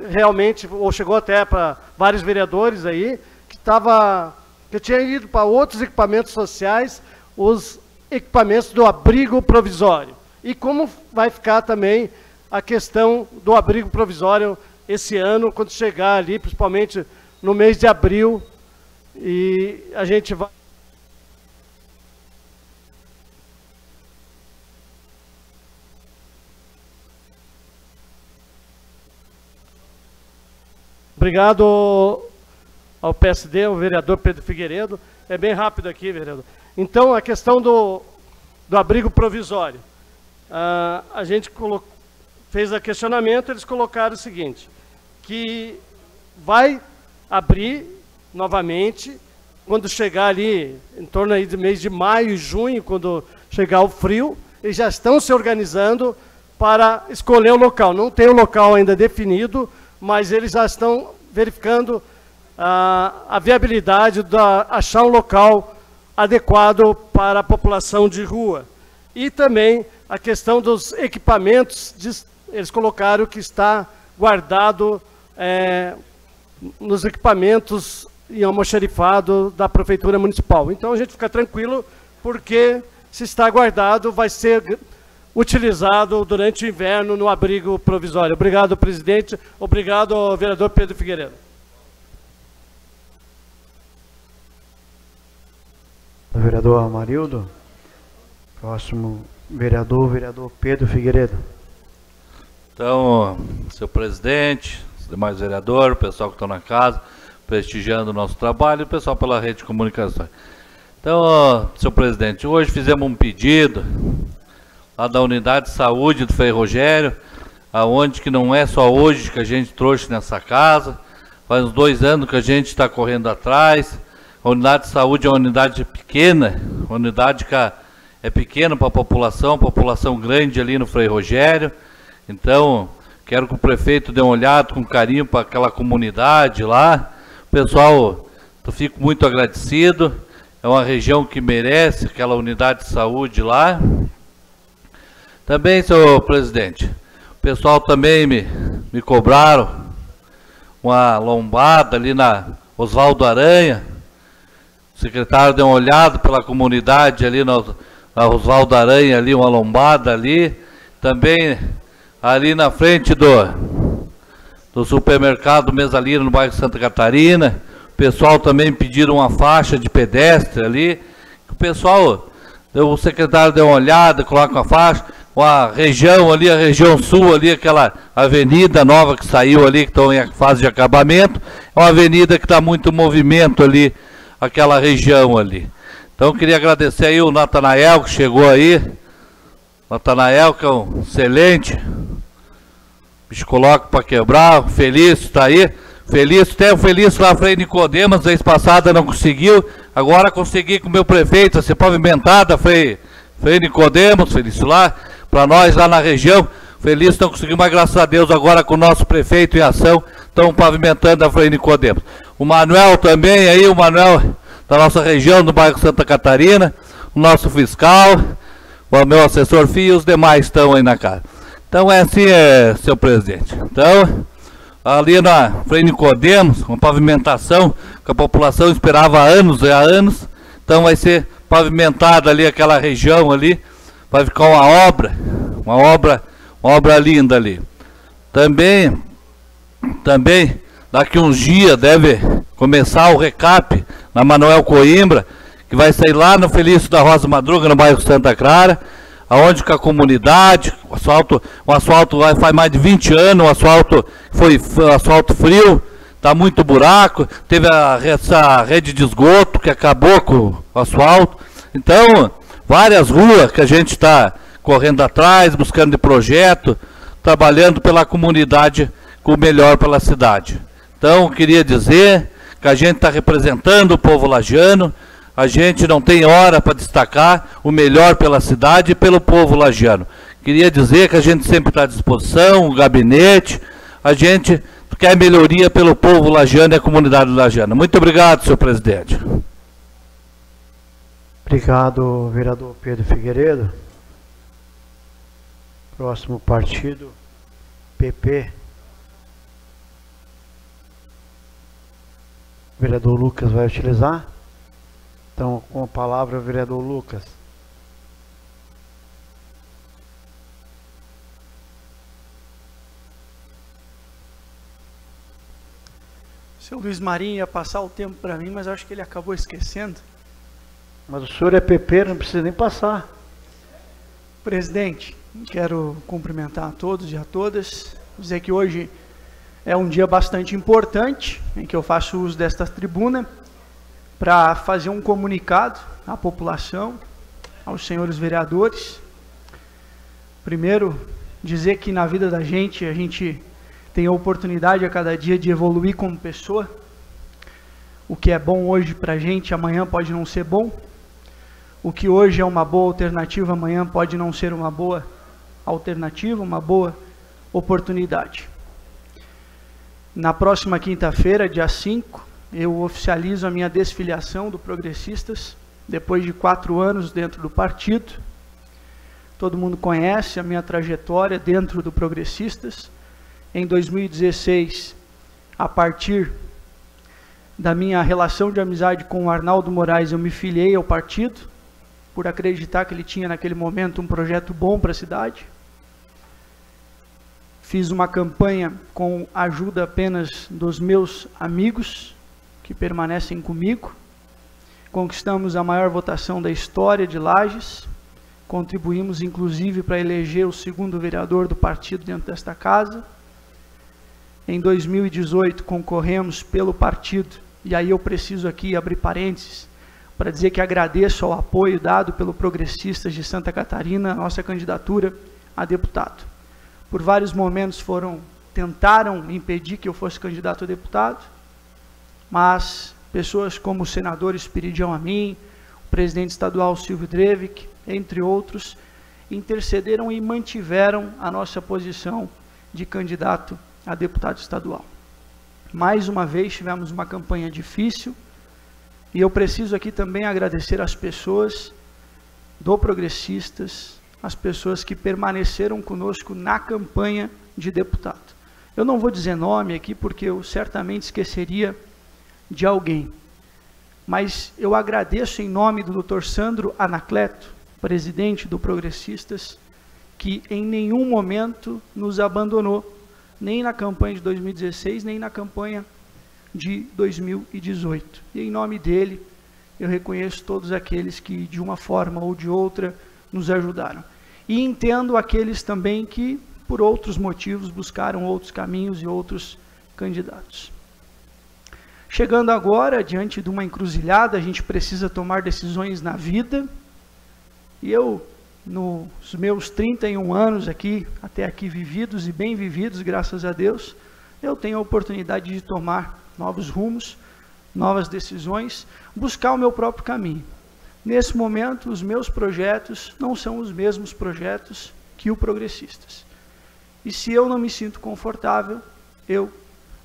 realmente, ou chegou até para vários vereadores aí, que estava, que tinha ido para outros equipamentos sociais, os equipamentos do abrigo provisório. E como vai ficar também a questão do abrigo provisório esse ano, quando chegar ali, principalmente no mês de abril, e a gente vai Obrigado ao PSD, ao vereador Pedro Figueiredo. É bem rápido aqui, vereador. Então, a questão do, do abrigo provisório. Uh, a gente fez o questionamento, eles colocaram o seguinte, que vai abrir novamente quando chegar ali, em torno aí do mês de maio e junho, quando chegar o frio, eles já estão se organizando para escolher o local. Não tem o local ainda definido, mas eles já estão verificando ah, a viabilidade de achar um local adequado para a população de rua. E também a questão dos equipamentos, eles colocaram que está guardado é, nos equipamentos em almoxarifado da Prefeitura Municipal. Então a gente fica tranquilo, porque se está guardado, vai ser utilizado durante o inverno no abrigo provisório. Obrigado, presidente. Obrigado, vereador Pedro Figueiredo. Vereador Amarildo. Próximo vereador, vereador Pedro Figueiredo. Então, senhor presidente, demais vereadores, o pessoal que está na casa, prestigiando o nosso trabalho o pessoal pela rede de comunicações. Então, senhor presidente, hoje fizemos um pedido lá da unidade de saúde do Frei Rogério, aonde que não é só hoje que a gente trouxe nessa casa, faz uns dois anos que a gente está correndo atrás. A unidade de saúde é uma unidade pequena, uma unidade que é pequena para a população, população grande ali no Frei Rogério. Então, quero que o prefeito dê uma olhada com carinho para aquela comunidade lá. Pessoal, eu fico muito agradecido. É uma região que merece aquela unidade de saúde lá. Também, senhor presidente, o pessoal também me, me cobraram uma lombada ali na Oswaldo Aranha. O secretário deu uma olhada pela comunidade ali na, na Oswaldo Aranha, ali, uma lombada ali. Também ali na frente do, do supermercado Mesalina, no bairro Santa Catarina. O pessoal também pediram uma faixa de pedestre ali. O pessoal, o secretário deu uma olhada, coloca uma faixa uma região ali, a região sul ali, aquela avenida nova que saiu ali, que estão em fase de acabamento, é uma avenida que está muito movimento ali, aquela região ali. Então queria agradecer aí o Natanael que chegou aí. Natanael, que é um excelente. Bicho coloca para quebrar, feliz, está aí. Feliz, até o Feliz lá Frei Nicodemas, vez passada não conseguiu, agora consegui com o meu prefeito, a ser pavimentada, Frei, Frei Nicodemas, Feliz lá, para nós lá na região. Feliz não conseguiu, mas graças a Deus agora com o nosso prefeito em ação, estão pavimentando a Frei Nicodemas. O Manuel também aí, o Manuel da nossa região, do bairro Santa Catarina, o nosso fiscal, o meu assessor FII e os demais estão aí na casa. Então é assim, é, seu presidente. Então, ali na Frei Nicodemos, uma pavimentação que a população esperava há anos e há anos. Então vai ser pavimentada ali aquela região ali, vai ficar uma obra, uma obra, uma obra linda ali. Também, também daqui uns dias deve começar o recap na Manuel Coimbra, que vai sair lá no Felício da Rosa Madruga, no bairro Santa Clara aonde que a comunidade, o asfalto, o asfalto faz mais de 20 anos, o asfalto foi, asfalto frio, está muito buraco, teve a, essa rede de esgoto que acabou com o asfalto. Então, várias ruas que a gente está correndo atrás, buscando de projeto, trabalhando pela comunidade com o melhor pela cidade. Então, queria dizer que a gente está representando o povo lagiano, a gente não tem hora para destacar o melhor pela cidade e pelo povo lagiano. Queria dizer que a gente sempre está à disposição, o gabinete, a gente quer melhoria pelo povo lagiano e a comunidade lagiana. Muito obrigado, senhor presidente. Obrigado, vereador Pedro Figueiredo. Próximo partido, PP. O vereador Lucas vai utilizar. Então, com a palavra, o vereador Lucas. Seu Luiz Marinho ia passar o tempo para mim, mas acho que ele acabou esquecendo. Mas o senhor é PP, não precisa nem passar. Presidente, quero cumprimentar a todos e a todas, dizer que hoje é um dia bastante importante em que eu faço uso desta tribuna para fazer um comunicado à população, aos senhores vereadores. Primeiro, dizer que na vida da gente, a gente tem a oportunidade a cada dia de evoluir como pessoa. O que é bom hoje para a gente, amanhã pode não ser bom. O que hoje é uma boa alternativa, amanhã pode não ser uma boa alternativa, uma boa oportunidade. Na próxima quinta-feira, dia 5, eu oficializo a minha desfiliação do Progressistas, depois de quatro anos dentro do partido. Todo mundo conhece a minha trajetória dentro do Progressistas. Em 2016, a partir da minha relação de amizade com o Arnaldo Moraes, eu me filiei ao partido, por acreditar que ele tinha naquele momento um projeto bom para a cidade. Fiz uma campanha com a ajuda apenas dos meus amigos, que permanecem comigo. Conquistamos a maior votação da história de Lages. Contribuímos, inclusive, para eleger o segundo vereador do partido dentro desta casa. Em 2018, concorremos pelo partido, e aí eu preciso aqui abrir parênteses, para dizer que agradeço ao apoio dado pelo Progressistas de Santa Catarina, nossa candidatura a deputado. Por vários momentos foram tentaram impedir que eu fosse candidato a deputado, mas pessoas como o senador Espiridião Amin, o presidente estadual Silvio Drevik, entre outros, intercederam e mantiveram a nossa posição de candidato a deputado estadual. Mais uma vez tivemos uma campanha difícil e eu preciso aqui também agradecer as pessoas do Progressistas, as pessoas que permaneceram conosco na campanha de deputado. Eu não vou dizer nome aqui porque eu certamente esqueceria de alguém. Mas eu agradeço em nome do Dr. Sandro Anacleto, presidente do Progressistas, que em nenhum momento nos abandonou, nem na campanha de 2016, nem na campanha de 2018. E em nome dele, eu reconheço todos aqueles que, de uma forma ou de outra, nos ajudaram. e entendo aqueles também que, por outros motivos, buscaram outros caminhos e outros candidatos. Chegando agora, diante de uma encruzilhada, a gente precisa tomar decisões na vida. E eu, nos meus 31 anos aqui, até aqui vividos e bem vividos, graças a Deus, eu tenho a oportunidade de tomar novos rumos, novas decisões, buscar o meu próprio caminho. Nesse momento, os meus projetos não são os mesmos projetos que o Progressistas. E se eu não me sinto confortável, eu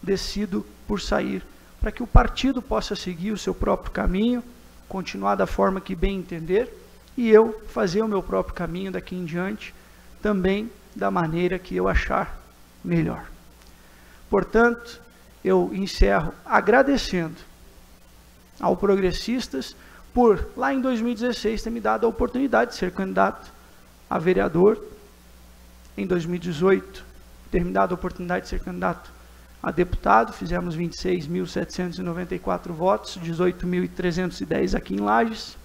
decido por sair, para que o partido possa seguir o seu próprio caminho, continuar da forma que bem entender, e eu fazer o meu próprio caminho daqui em diante, também da maneira que eu achar melhor. Portanto, eu encerro agradecendo ao Progressistas por, lá em 2016, ter me dado a oportunidade de ser candidato a vereador. Em 2018, ter me dado a oportunidade de ser candidato a deputado. Fizemos 26.794 votos, 18.310 aqui em Lages.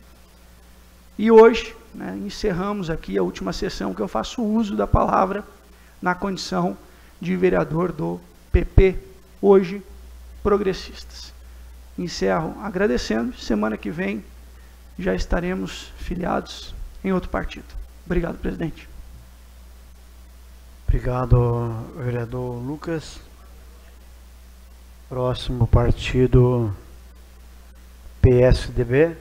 E hoje, né, encerramos aqui a última sessão que eu faço uso da palavra na condição de vereador do PP, hoje progressistas. Encerro agradecendo. Semana que vem já estaremos filiados em outro partido. Obrigado, presidente. Obrigado, vereador Lucas. Próximo partido PSDB.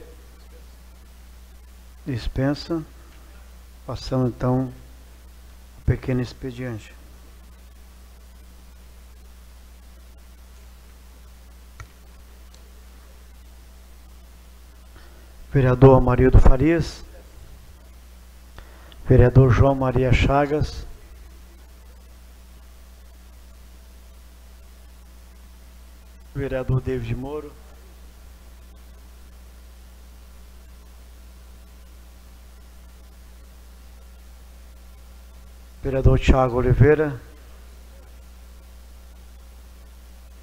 Dispensa. Passando então o pequeno expediente. Vereador Amarildo Farias. Vereador João Maria Chagas. Vereador David Moro. Vereador Tiago Oliveira.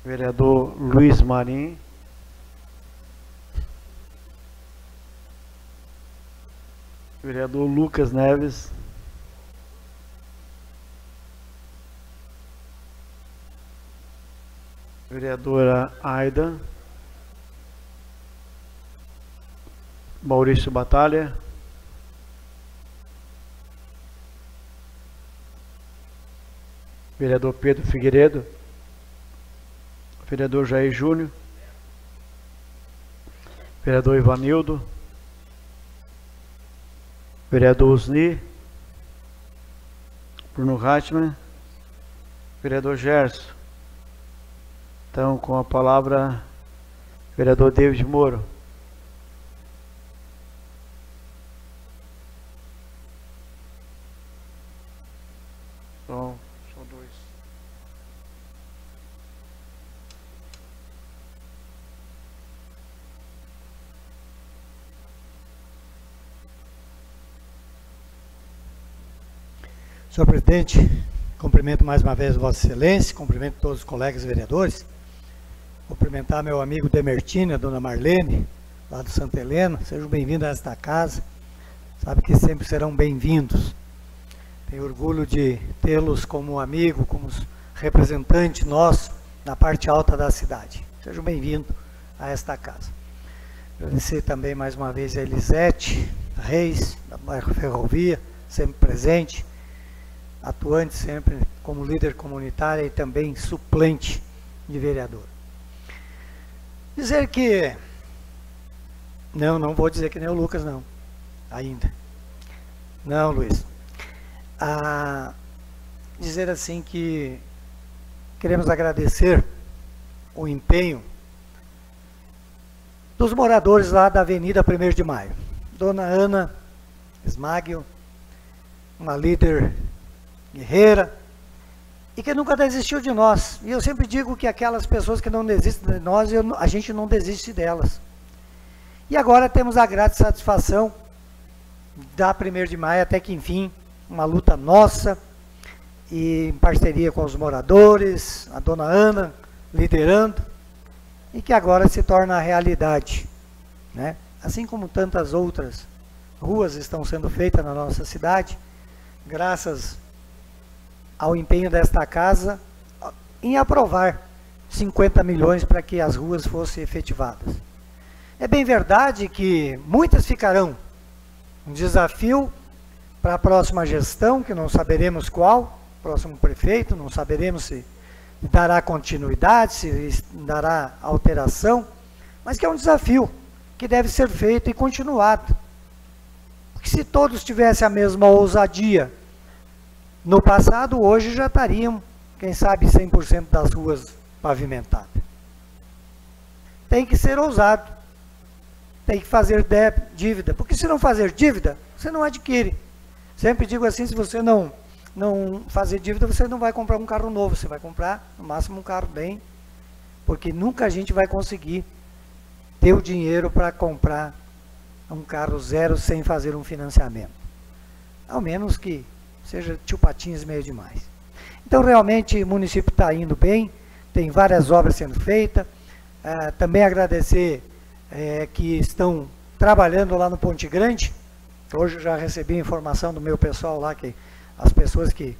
Vereador Luiz Marim. Vereador Lucas Neves. Vereadora Aida. Maurício Batalha. Vereador Pedro Figueiredo. Vereador Jair Júnior. Vereador Ivanildo. Vereador Usni, Bruno Ratman, vereador Gerson. Então, com a palavra, vereador David Moro. Senhor presidente, cumprimento mais uma vez Vossa Excelência, cumprimento todos os colegas vereadores, cumprimentar meu amigo Demertini, a dona Marlene, lá do Santa Helena, sejam bem-vindos a esta casa, sabe que sempre serão bem-vindos. Tenho orgulho de tê-los como amigo, como representante nosso na parte alta da cidade. Sejam bem-vindos a esta casa. Agradecer também mais uma vez a Elisete Reis, da bairro Ferrovia, sempre presente atuante sempre como líder comunitário e também suplente de vereador. Dizer que. Não, não vou dizer que nem o Lucas, não. Ainda. Não, Luiz. Ah, dizer assim que queremos agradecer o empenho dos moradores lá da Avenida 1 de Maio. Dona Ana Smaglio, uma líder guerreira, e que nunca desistiu de nós. E eu sempre digo que aquelas pessoas que não desistem de nós, eu, a gente não desiste delas. E agora temos a grata satisfação da 1 de maio até que enfim, uma luta nossa, e em parceria com os moradores, a dona Ana liderando, e que agora se torna realidade. Né? Assim como tantas outras ruas estão sendo feitas na nossa cidade, graças ao empenho desta casa, em aprovar 50 milhões para que as ruas fossem efetivadas. É bem verdade que muitas ficarão. Um desafio para a próxima gestão, que não saberemos qual, próximo prefeito, não saberemos se dará continuidade, se dará alteração, mas que é um desafio que deve ser feito e continuado. Porque se todos tivessem a mesma ousadia no passado, hoje já estariam, quem sabe, 100% das ruas pavimentadas. Tem que ser ousado. Tem que fazer dívida. Porque se não fazer dívida, você não adquire. Sempre digo assim, se você não, não fazer dívida, você não vai comprar um carro novo. Você vai comprar, no máximo, um carro bem. Porque nunca a gente vai conseguir ter o dinheiro para comprar um carro zero sem fazer um financiamento. Ao menos que seja tio Patinhas meio demais. Então, realmente, o município está indo bem, tem várias obras sendo feitas. É, também agradecer é, que estão trabalhando lá no Ponte Grande. Hoje já recebi informação do meu pessoal lá, que as pessoas que,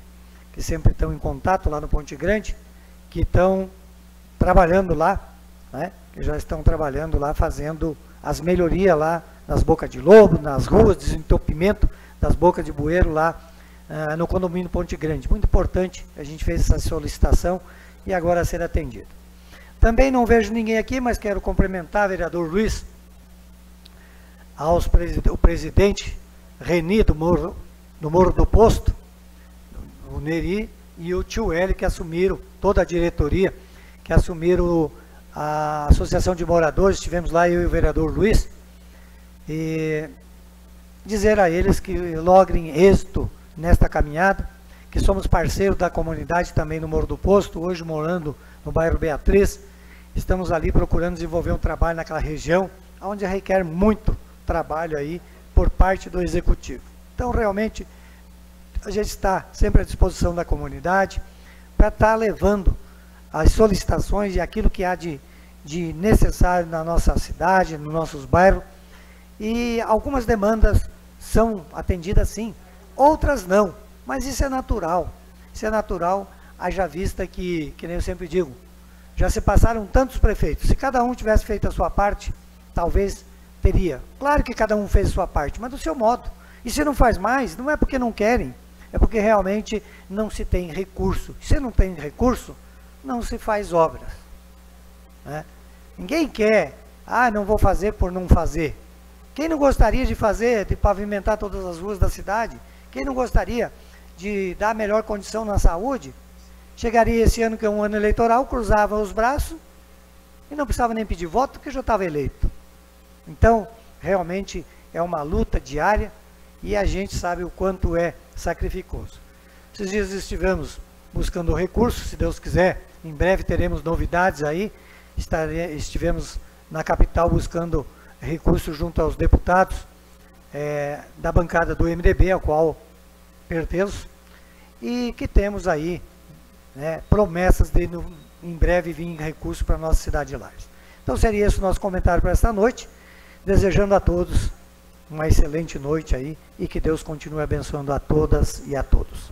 que sempre estão em contato lá no Ponte Grande, que estão trabalhando lá, né, que já estão trabalhando lá, fazendo as melhorias lá nas bocas de lobo, nas ruas, desentupimento das bocas de bueiro lá uh, no condomínio Ponte Grande. Muito importante, a gente fez essa solicitação e agora ser atendido. Também não vejo ninguém aqui, mas quero cumprimentar vereador Luiz, aos o presidente Reni do Morro, do Morro do Posto, o Neri e o tio L que assumiram, toda a diretoria, que assumiram a Associação de Moradores, estivemos lá eu e o vereador Luiz, e dizer a eles que logrem êxito nesta caminhada, que somos parceiros da comunidade também no Morro do Posto, hoje morando no bairro Beatriz. Estamos ali procurando desenvolver um trabalho naquela região, onde requer muito trabalho aí por parte do executivo. Então, realmente, a gente está sempre à disposição da comunidade para estar tá levando as solicitações e aquilo que há de, de necessário na nossa cidade, nos nossos bairros. E algumas demandas são atendidas sim, outras não. Mas isso é natural. Isso é natural, haja vista que, que nem eu sempre digo, já se passaram tantos prefeitos. Se cada um tivesse feito a sua parte, talvez teria. Claro que cada um fez a sua parte, mas do seu modo. E se não faz mais, não é porque não querem, é porque realmente não se tem recurso. Se não tem recurso, não se faz obras. Né? Ninguém quer, ah, não vou fazer por não fazer. Quem não gostaria de fazer, de pavimentar todas as ruas da cidade? Quem não gostaria de dar melhor condição na saúde? Chegaria esse ano, que é um ano eleitoral, cruzava os braços e não precisava nem pedir voto, porque já estava eleito. Então, realmente é uma luta diária e a gente sabe o quanto é sacrificoso. Esses dias estivemos buscando recursos, se Deus quiser, em breve teremos novidades aí. Estivemos na capital buscando recursos junto aos deputados é, da bancada do MDB, ao qual pertenço, e que temos aí né, promessas de no, em breve vir recurso para a nossa cidade de Lages. Então seria esse o nosso comentário para esta noite, desejando a todos uma excelente noite aí e que Deus continue abençoando a todas e a todos.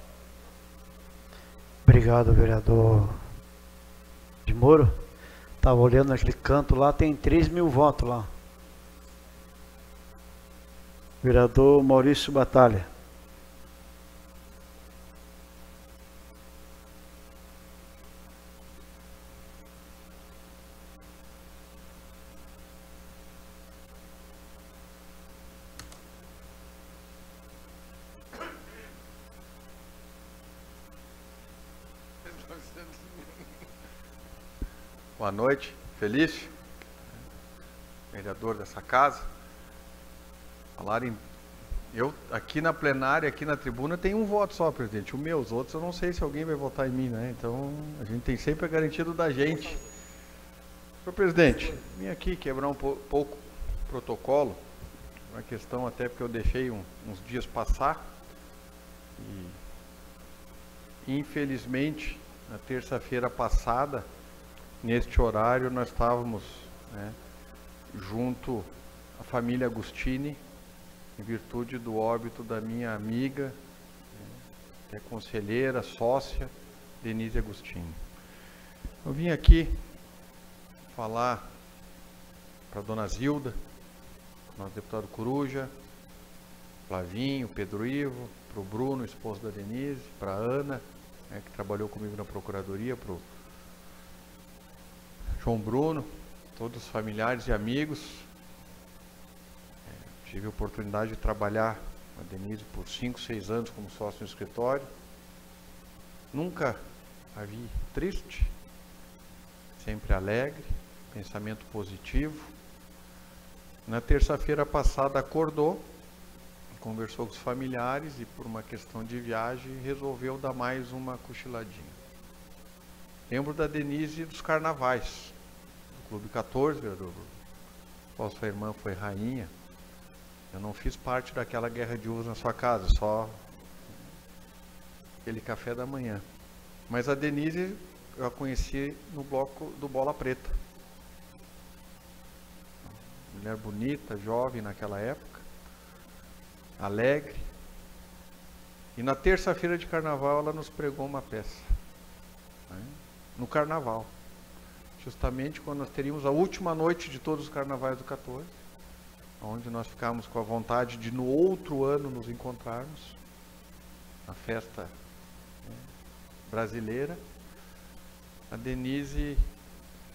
Obrigado, vereador de Moro. Estava olhando aquele canto lá, tem 3 mil votos lá. Vereador Maurício Batalha. Boa noite, Felício, vereador dessa casa. Falarem, eu aqui na plenária, aqui na tribuna, tem um voto só, presidente. O meu, os outros eu não sei se alguém vai votar em mim, né? Então a gente tem sempre a garantido da gente. Senhor presidente, vim aqui quebrar um pouco o protocolo, uma questão até porque eu deixei um, uns dias passar. E infelizmente, na terça-feira passada, neste horário nós estávamos né, junto à família Agostini, em virtude do óbito da minha amiga, que é conselheira, sócia, Denise Agostinho. Eu vim aqui falar para a dona Zilda, nosso deputado Coruja, Flavinho, Pedro Ivo, para o Bruno, esposo da Denise, para a Ana, né, que trabalhou comigo na Procuradoria, para o João Bruno, todos os familiares e amigos. É, tive a oportunidade de trabalhar com a Denise por 5, 6 anos como sócio no escritório. Nunca a vi triste, sempre alegre, pensamento positivo. Na terça-feira passada acordou conversou com os familiares e por uma questão de viagem resolveu dar mais uma cochiladinha. Lembro da Denise dos carnavais, Clube 14, do, qual sua irmã foi rainha. Eu não fiz parte daquela guerra de uvas na sua casa, só aquele café da manhã. Mas a Denise eu a conheci no bloco do Bola Preta. Mulher bonita, jovem naquela época alegre. E na terça-feira de carnaval ela nos pregou uma peça. Né? No carnaval. Justamente quando nós teríamos a última noite de todos os carnavais do 14. Onde nós ficamos com a vontade de no outro ano nos encontrarmos. Na festa né, brasileira. A Denise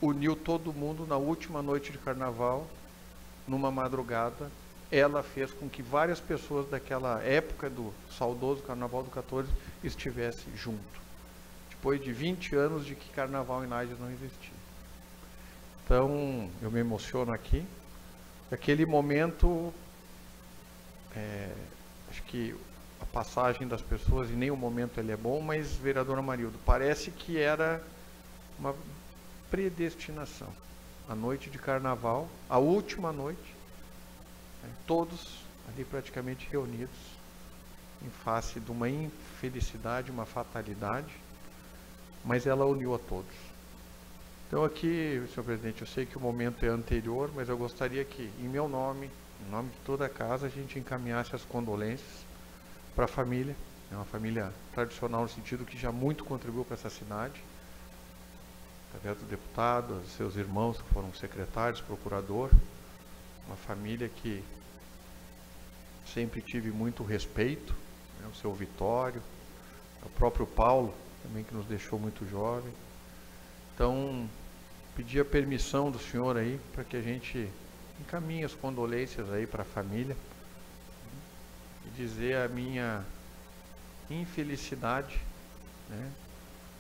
uniu todo mundo na última noite de carnaval, numa madrugada, ela fez com que várias pessoas daquela época do saudoso Carnaval do 14 estivessem junto. Depois de 20 anos de que Carnaval em Lages não existia. Então, eu me emociono aqui. Aquele momento, é, acho que a passagem das pessoas, em nenhum momento ele é bom, mas, vereadora Marildo, parece que era uma predestinação. A noite de carnaval, a última noite, todos ali praticamente reunidos em face de uma infelicidade, uma fatalidade, mas ela uniu a todos. Então aqui, senhor presidente, eu sei que o momento é anterior, mas eu gostaria que, em meu nome, em nome de toda a casa, a gente encaminhasse as condolências para a família. É uma família tradicional no sentido que já muito contribuiu para essa cidade. Através do deputado, seus irmãos que foram secretários, procurador, uma família que sempre tive muito respeito, né, o seu Vitório, o próprio Paulo, também que nos deixou muito jovem. Então, pedi a permissão do senhor aí para que a gente encaminhe as condolências aí para a família e dizer a minha infelicidade, né,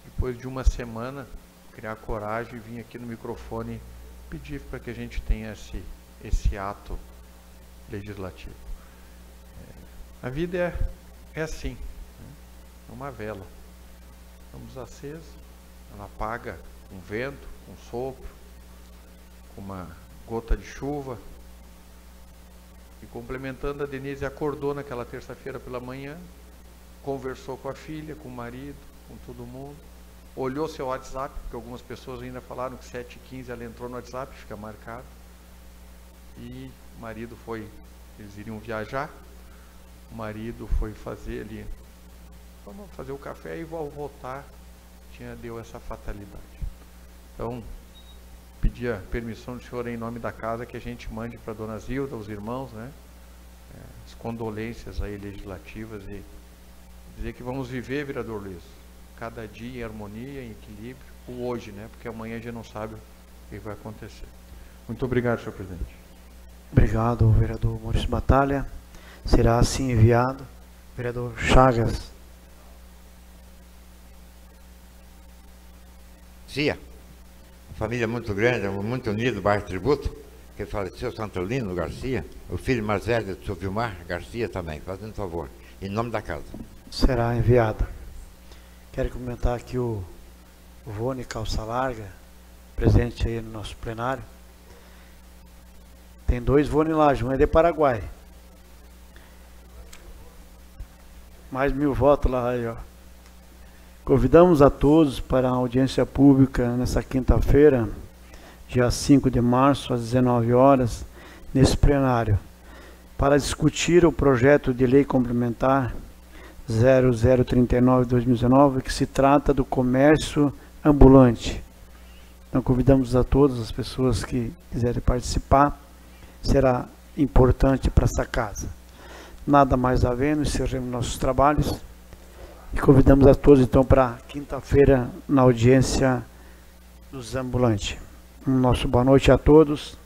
depois de uma semana, criar coragem e vir aqui no microfone pedir para que a gente tenha esse, esse ato legislativo. A vida é, é assim, né? é uma vela. Estamos acesa, ela apaga um vento, um sopro, com uma gota de chuva. E complementando, a Denise acordou naquela terça-feira pela manhã, conversou com a filha, com o marido, com todo mundo, olhou seu WhatsApp, porque algumas pessoas ainda falaram que 7h15 ela entrou no WhatsApp, fica marcado. E o marido foi, eles iriam viajar, o marido foi fazer ali, vamos fazer o café e vou voltar, tinha deu essa fatalidade. Então, pedi a permissão do senhor em nome da casa que a gente mande para a dona Zilda, os irmãos, né? É, as condolências aí legislativas e dizer que vamos viver, vereador Luiz, cada dia em harmonia, em equilíbrio, o hoje, né? Porque amanhã a gente não sabe o que vai acontecer. Muito obrigado, senhor presidente. Obrigado, vereador Maurício Batalha será assim enviado. Vereador Chagas. Cia, família muito grande, muito unida, bairro Tributo, que faleceu Santolino Garcia, o filho mais velho do Vilmar Garcia também, fazendo favor, em nome da casa. Será enviada. Quero comentar aqui o, Vone Calça Larga, presente aí no nosso plenário. Tem dois Vone lá, um é de Paraguai. mais mil votos lá aí, ó. Convidamos a todos para a audiência pública nessa quinta-feira, dia 5 de março, às 19 horas, nesse plenário, para discutir o projeto de lei complementar 0039-2019, que se trata do comércio ambulante. Então convidamos a todas as pessoas que quiserem participar, será importante para essa casa. Nada mais havendo, encerramos nossos trabalhos e convidamos a todos então para quinta-feira na audiência dos ambulantes. Um nosso boa noite a todos